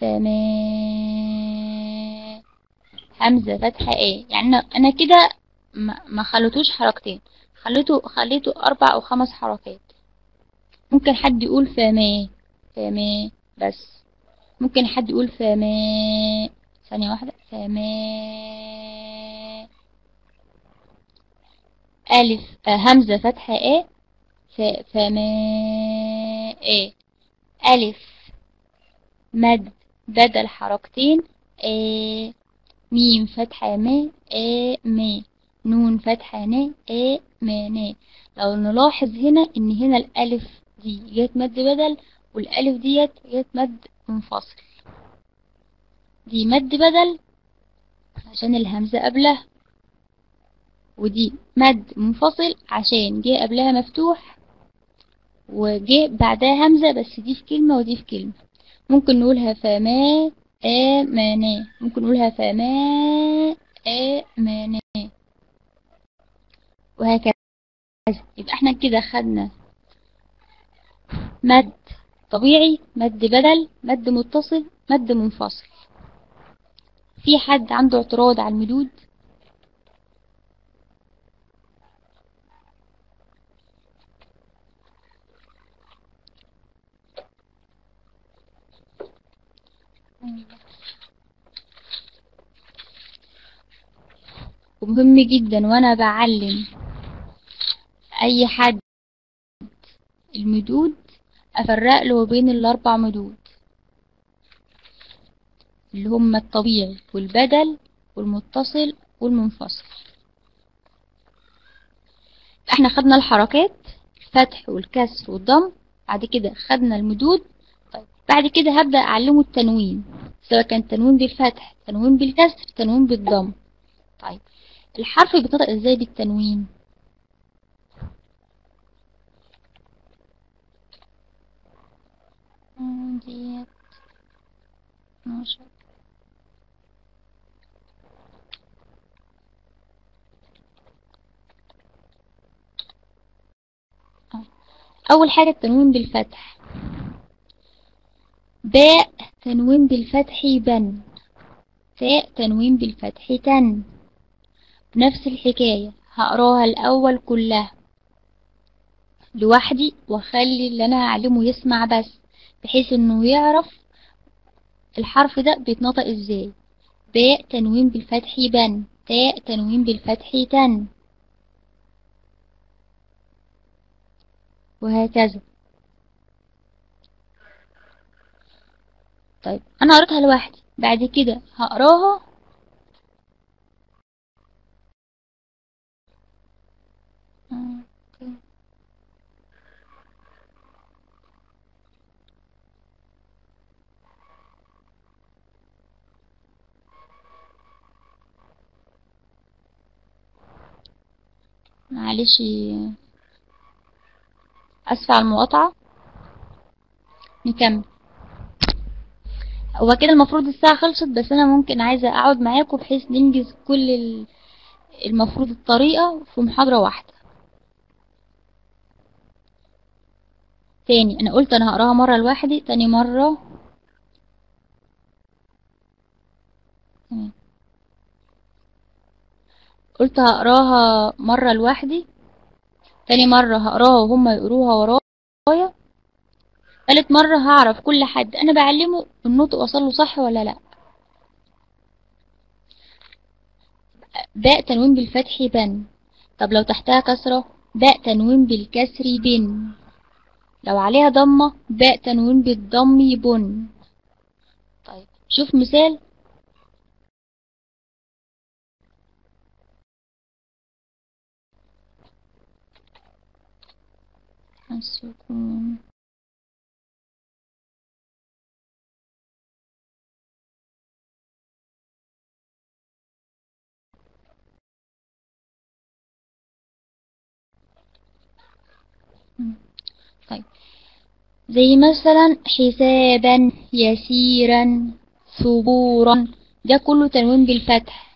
S1: فما همزة فتحة إيه يعني أنا كده ما خليتوش حركتين. خليته خليته أربع أو خمس حركات. ممكن حد يقول فما فما بس. ممكن حد يقول فما. ثانية واحدة. فما. ألف. آه همزة فتحة إيه فما. إيه ألف. مد. بدل حركتين. إيه ميم فتحة ما إيه ما نون فتحة نا إيه ما نا لو نلاحظ هنا إن هنا الألف دي جت مد بدل والألف ديت جت مد منفصل. دي مد بدل عشان الهمزة قبلها ودي مد منفصل عشان جه قبلها مفتوح وجه بعدها همزة بس دي في كلمة ودي في كلمة. ممكن نقولها فما آمنا ممكن نقولها فما آمنا وهكذا. يبقى إحنا كده خدنا مد طبيعي مد بدل مد متصل مد منفصل. في حد عنده اعتراض على المدود؟ ومهم جدا وأنا بعلم أي حد المدود أفرق له بين الأربع مدود اللي هم الطبيعي والبدل والمتصل والمنفصل. إحنا خدنا الحركات الفتح والكسر والضم بعد كده خدنا المدود. طيب بعد كده هبدأ أعلمه التنوين سواء كان تنوين بالفتح تنوين بالكسر تنوين بالضم. طيب الحرف بيتنطق إزاي بالتنوين؟ ديت أول حاجة التنوين بالفتح. باء تنوين بالفتح بن. تاء تنوين بالفتح تن. نفس الحكاية. هقراها الأول كلها. لوحدي وأخلي اللي أنا هعلمه يسمع بس. بحيث إنه يعرف الحرف ده بيتنطق إزاي. باء تنوين بالفتح بن تاء تنوين بالفتح تن. وهكذا. طيب أنا قريتها لوحدي. بعد كده هقراها معلش. اسفة على المقاطعة. نكمل. هو كده المفروض الساعة خلصت بس أنا ممكن عايزة أقعد معاكم بحيث ننجز كل ال- المفروض الطريقة في محاضرة واحدة. تاني أنا قلت أنا هقراها مرة لوحدي تاني مرة تمام. قلت هقراها مرة لوحدي. تاني مرة هقراها وهم يقروها ورايا. تالت مرة هعرف كل حد. أنا بعلمه النطق وصله صح ولا لأ. باء تنوين بالفتح بن. طب لو تحتها كسرة. باء تنوين بالكسر بن. لو عليها ضمة. باء تنوين بالضم بن. طيب شوف مثال. طيب. زي مثلا حسابا يسيرا ثبورا. ده كله تنوين بالفتح.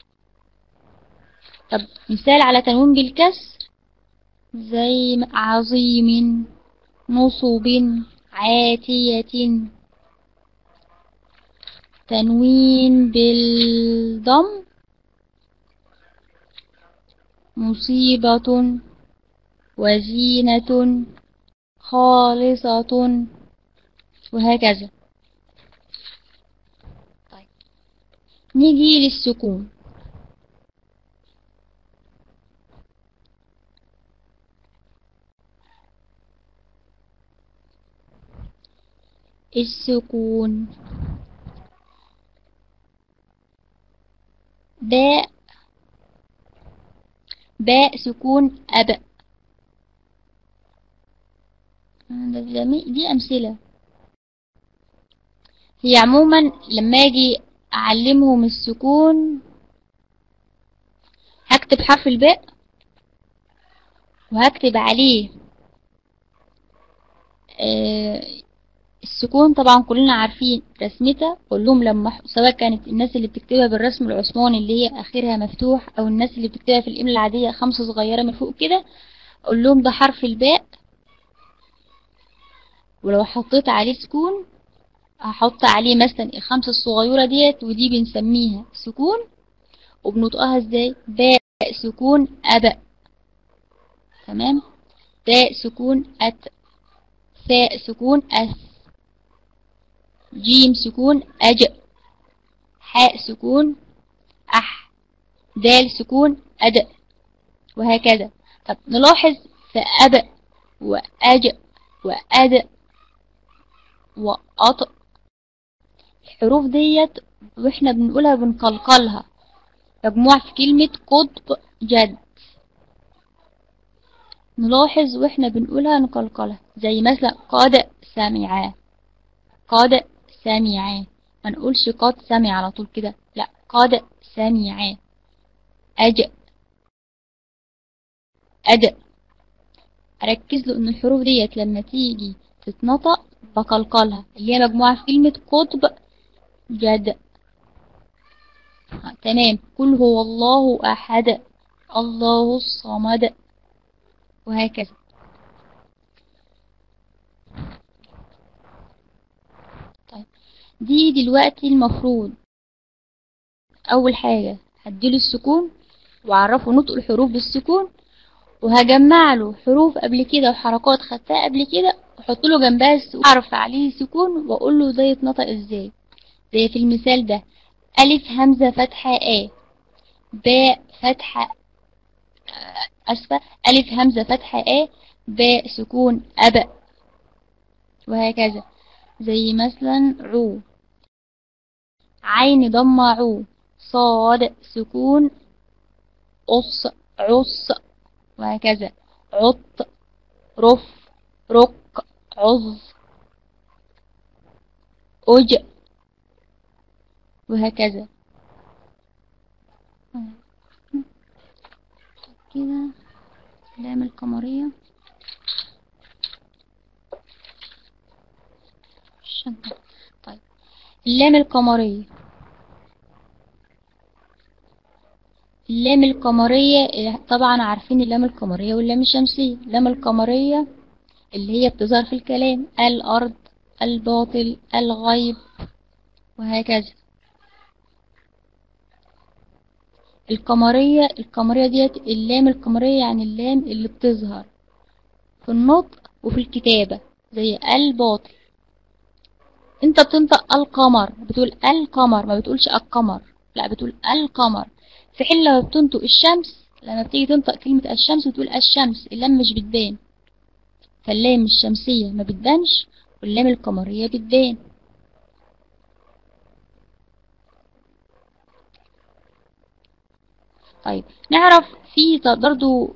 S1: طب مثال على تنوين بالكسر. زي م- عظيم نصب عاتية. تنوين بالضم مصيبة وزينة خالصة وهكذا. طيب. نيجي للسكون. السكون. باء. باء سكون مي- دي أمثلة. هي عموما لما أجي أعلمهم السكون هكتب حرف الباء وهكتب عليه آه، السكون طبعا كلنا عارفين رسمتها كلهم لما سواء كانت الناس اللي بتكتبها بالرسم العثماني اللي هي آخرها مفتوح أو الناس اللي بتكتبها في الاملا العادية خمسة صغيرة من فوق كده أقول لهم ده حرف الباء. ولو حطيت عليه سكون هحط عليه مثلا الخمسة الصغيرة ديت ودي بنسميها سكون. وبنطقها إزاي؟ باء سكون أبأ. تمام؟ باء سكون أت ثاء سكون أث. جيم سكون أج حاء سكون أح دال سكون أد وهكذا. طب نلاحظ في أب وأج وأد وأط الحروف ديت وإحنا بنقولها بنقلقلها. مجموع في كلمة قطب جد. نلاحظ وإحنا بنقولها نقلقلها. زي مثلا قد سمع قد سمع ما نقولش قد سمع على طول كده. لا قد سمع. أج. أد. أركز له إن الحروف ديت لما تيجي تتنطق بقلقلها. اللي هي مجموعة في كلمة قطب جد. تمام. قل هو الله أحد. الله الصمد. وهكذا طيب دي دلوقتي المفروض. أول حاجة هديله السكون وأعرفه نطق الحروف بالسكون وهجمع له حروف قبل كده وحركات خدتها قبل كده وأحط له جنبها السكون أعرف عليه سكون وأقول له ده يتنطق إزاي. زي في المثال ده ألف همزة فتحة آ باء فتحة أسفة ألف همزة فتحة آ باء سكون أبأ وهكذا. زي مثلا عو عين ضمة عو صاد سكون. قص عص. وهكذا. عط رف رك عظ. أج. وهكذا. كده. اللام القمرية. طيب اللام القمرية. اللام القمرية طبعا عارفين اللام القمرية واللام الشمسية. اللام القمرية اللي هي بتظهر في الكلام الأرض الباطل الغيب وهكذا. القمرية القمرية ديت اللام القمرية يعني اللام اللي بتظهر في النطق وفي الكتابة زي الباطل. انت بتنطق القمر بتقول القمر ما بتقولش القمر. لا بتقول القمر. في حين لما بتنطق الشمس لما بتيجي تنطق كلمة الشمس بتقول الشمس اللام مش بتبان. فاللام الشمسية ما بتبانش واللام القمرية بتبان. طيب نعرف في برضو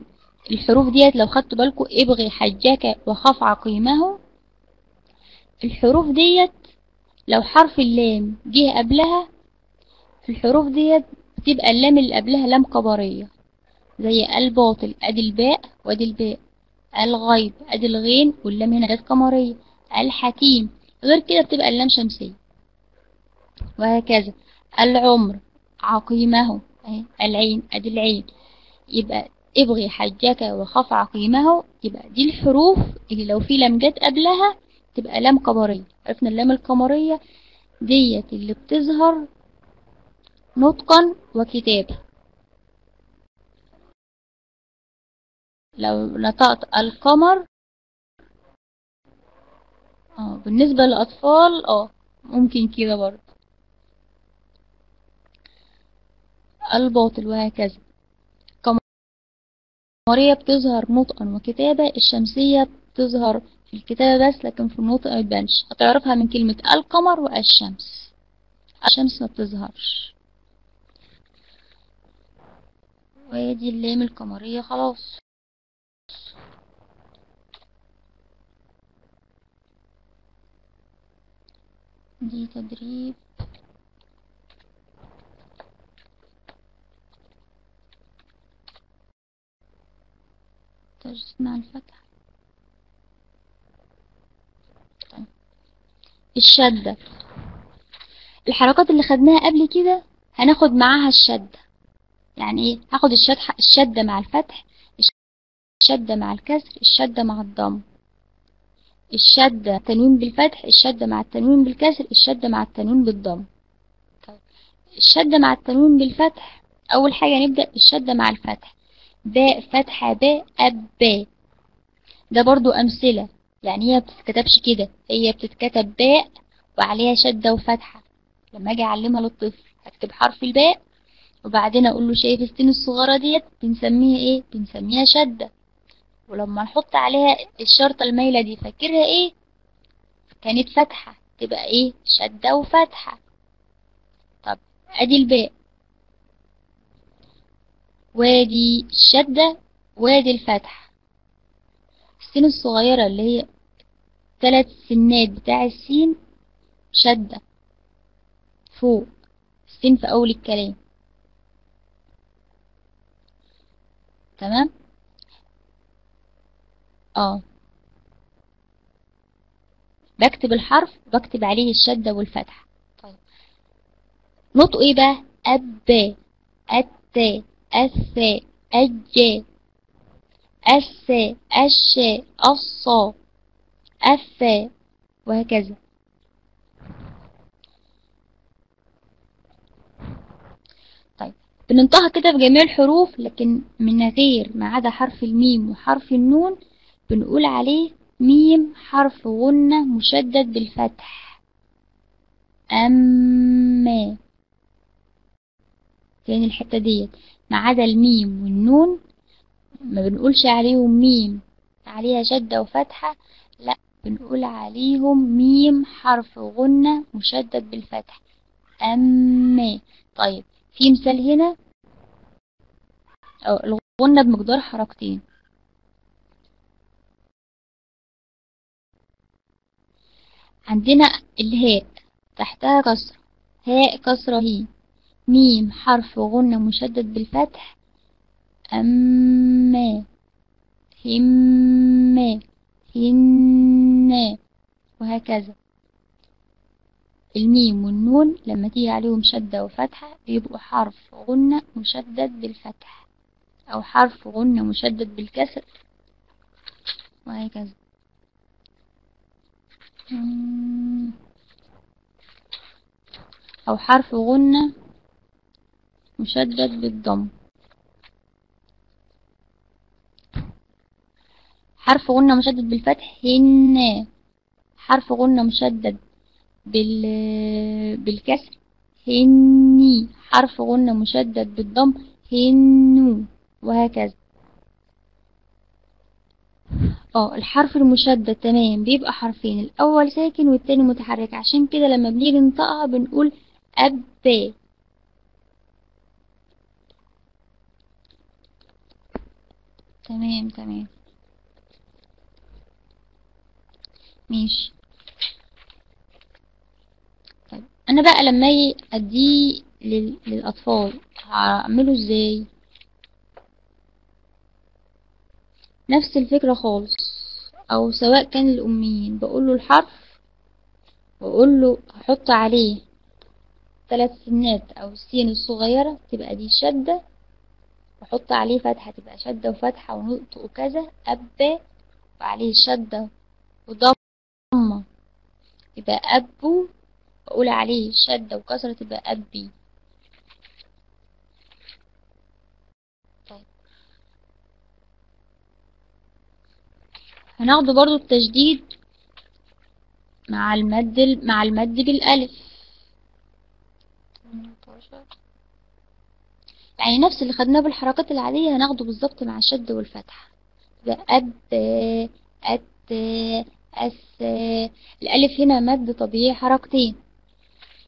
S1: الحروف ديت لو خدتوا بالكم ابغي حجك وخف عقيمه الحروف ديت لو حرف اللام جه قبلها في الحروف ديت بتبقى اللام اللي قبلها لام قبرية زي الباطل ادي الباء وادي الباء الغيب ادي الغين واللام هنا جت قمرية الحكيم غير كده بتبقى اللام شمسية. وهكذا العمر عقيمه العين ادي العين. يبقى ابغي حجك وخف عقيمه يبقى دي الحروف اللي لو في لام جت قبلها تبقى لام قمرية. عرفنا اللام القمرية ديت اللي بتظهر نطقا وكتابة. لو نطقت القمر آه بالنسبة للأطفال آه ممكن كده برضه. الباطل وهكذا. القمرية بتظهر نطقا وكتابة الشمسية بتظهر الكتابة بس لكن في النطق ما تبانش هتعرفها من كلمة القمر والشمس. الشمس ما بتظهرش. وادي اللام القمرية خلاص. دي تدريب. تجسيم على الفتح طيب. الشدة. الحركات اللي خدناها قبل كده هناخد معاها الشدة. يعني إيه؟ هاخد الشدة مع الفتح الشدة مع الكسر الشدة مع الضم. الشدة تنوين بالفتح الشدة مع التنوين بالكسر الشدة مع التنوين بالضم. طيب. الشدة مع التنوين بالفتح أول حاجة نبدأ الشدة مع الفتح. باء فتحة باء أب باء. ده برضو أمثلة. يعني هي بتتكتبش كده هي بتتكتب باء وعليها شدة وفتحة. لما أجي أعلمها للطفل هكتب حرف الباء وبعدين أقول له شايف السين الصغيرة ديت؟ بنسميها إيه؟ بنسميها شدة. ولما نحط عليها الشرطة المايلة دي فاكرها إيه؟ كانت فتحة تبقى إيه؟ شدة وفتحة. طب أدي الباء. وادي الشدة وادي الفتح السين الصغيرة اللي هي ثلاث سنات بتاع السين شدة فوق السين في أول الكلام. تمام؟ آه. بكتب الحرف بكتب عليه الشدة والفتح طيب. نطق إيه بقى؟ أب أت أث أج أس أش أص الثاء وهكذا. طيب بننطقها كده بجميع الحروف لكن من غير ما عدا حرف الميم وحرف النون بنقول عليه ميم حرف غنة مشدد بالفتح. أما تاني الحتة ديت؟ ما عدا الميم والنون ما بنقولش عليهم ميم عليها شدة وفتحة لا بنقول عليهم ميم حرف غنة مشدد بالفتح. أما طيب في مثال هنا. الغنة بمقدار حركتين. عندنا الهاء تحتها كسرة. هاء كسرة هي. ميم حرف غنة مشدد بالفتح. أما هم. هن وهكذا. الميم والنون لما تيجي عليهم شدة وفتحة بيبقوا حرف غنة مشدد بالفتح أو حرف غنة مشدد بالكسر وهكذا. أو حرف غنة مشدد بالضم. حرف غنة مشدد بالفتح. هن حرف غنة مشدد بال بالكسر. هني. حرف غنة مشدد بالضم. هنو. وهكذا. آه الحرف المشدد تمام. بيبقى حرفين. الأول ساكن والتاني متحرك. عشان كده لما بنيجي ننطقها بنقول أب. تمام تمام. ماشي. طيب أنا بقى لما أجي أديه لل... للأطفال هعمله إزاي؟ نفس الفكرة خالص أو سواء كان الاميين بقول له الحرف واقول له هحط عليه ثلاث سنات أو السين الصغيرة تبقى دي شدة وأحط عليه فتحة تبقى شدة وفتحة ونقط وكذا أب وعليه شدة وضمة يبقى أبو واقول عليه شدة وكسرة تبقى طيب هناخده برضو التشديد مع المد مع المد بالألف. يعني نفس اللي خدناه بالحركات العادية هناخده بالظبط مع الشد والفتح يبقى اب ات أس الألف هنا مد طبيعي حركتين.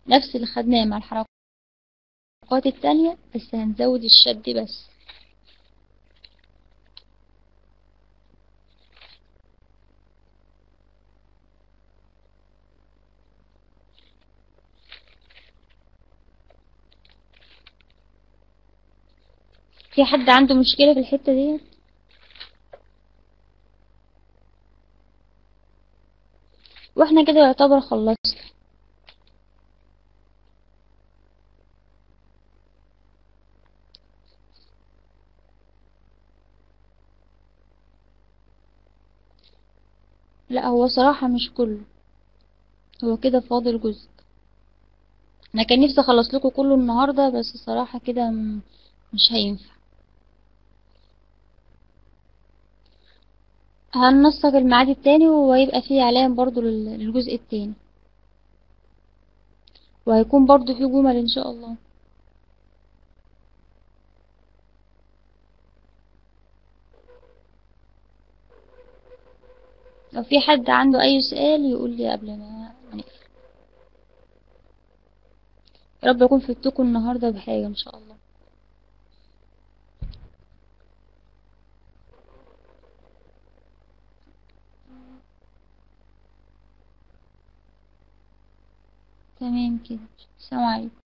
S1: نفس اللي خدناه مع الحركات التانية بس هنزود الشد بس. في حد عنده مشكلة في الحتة دي وإحنا كده يعتبر خلصنا. لا هو صراحة مش كله. هو كده فاضل جزء. أنا كان نفسي أخلص لكم كله النهارده بس صراحة كده مش هينفع. هننسق الميعاد التاني وهيبقى فيه إعلان برضو للجزء التاني. وهيكون برضو فيه جمل إن شاء الله. لو في حد عنده أي سؤال يقول لي قبل ما نقفل. يا رب اكون فدتكم النهارده بحاجة إن شاء الله. تمام كده السلام عليكم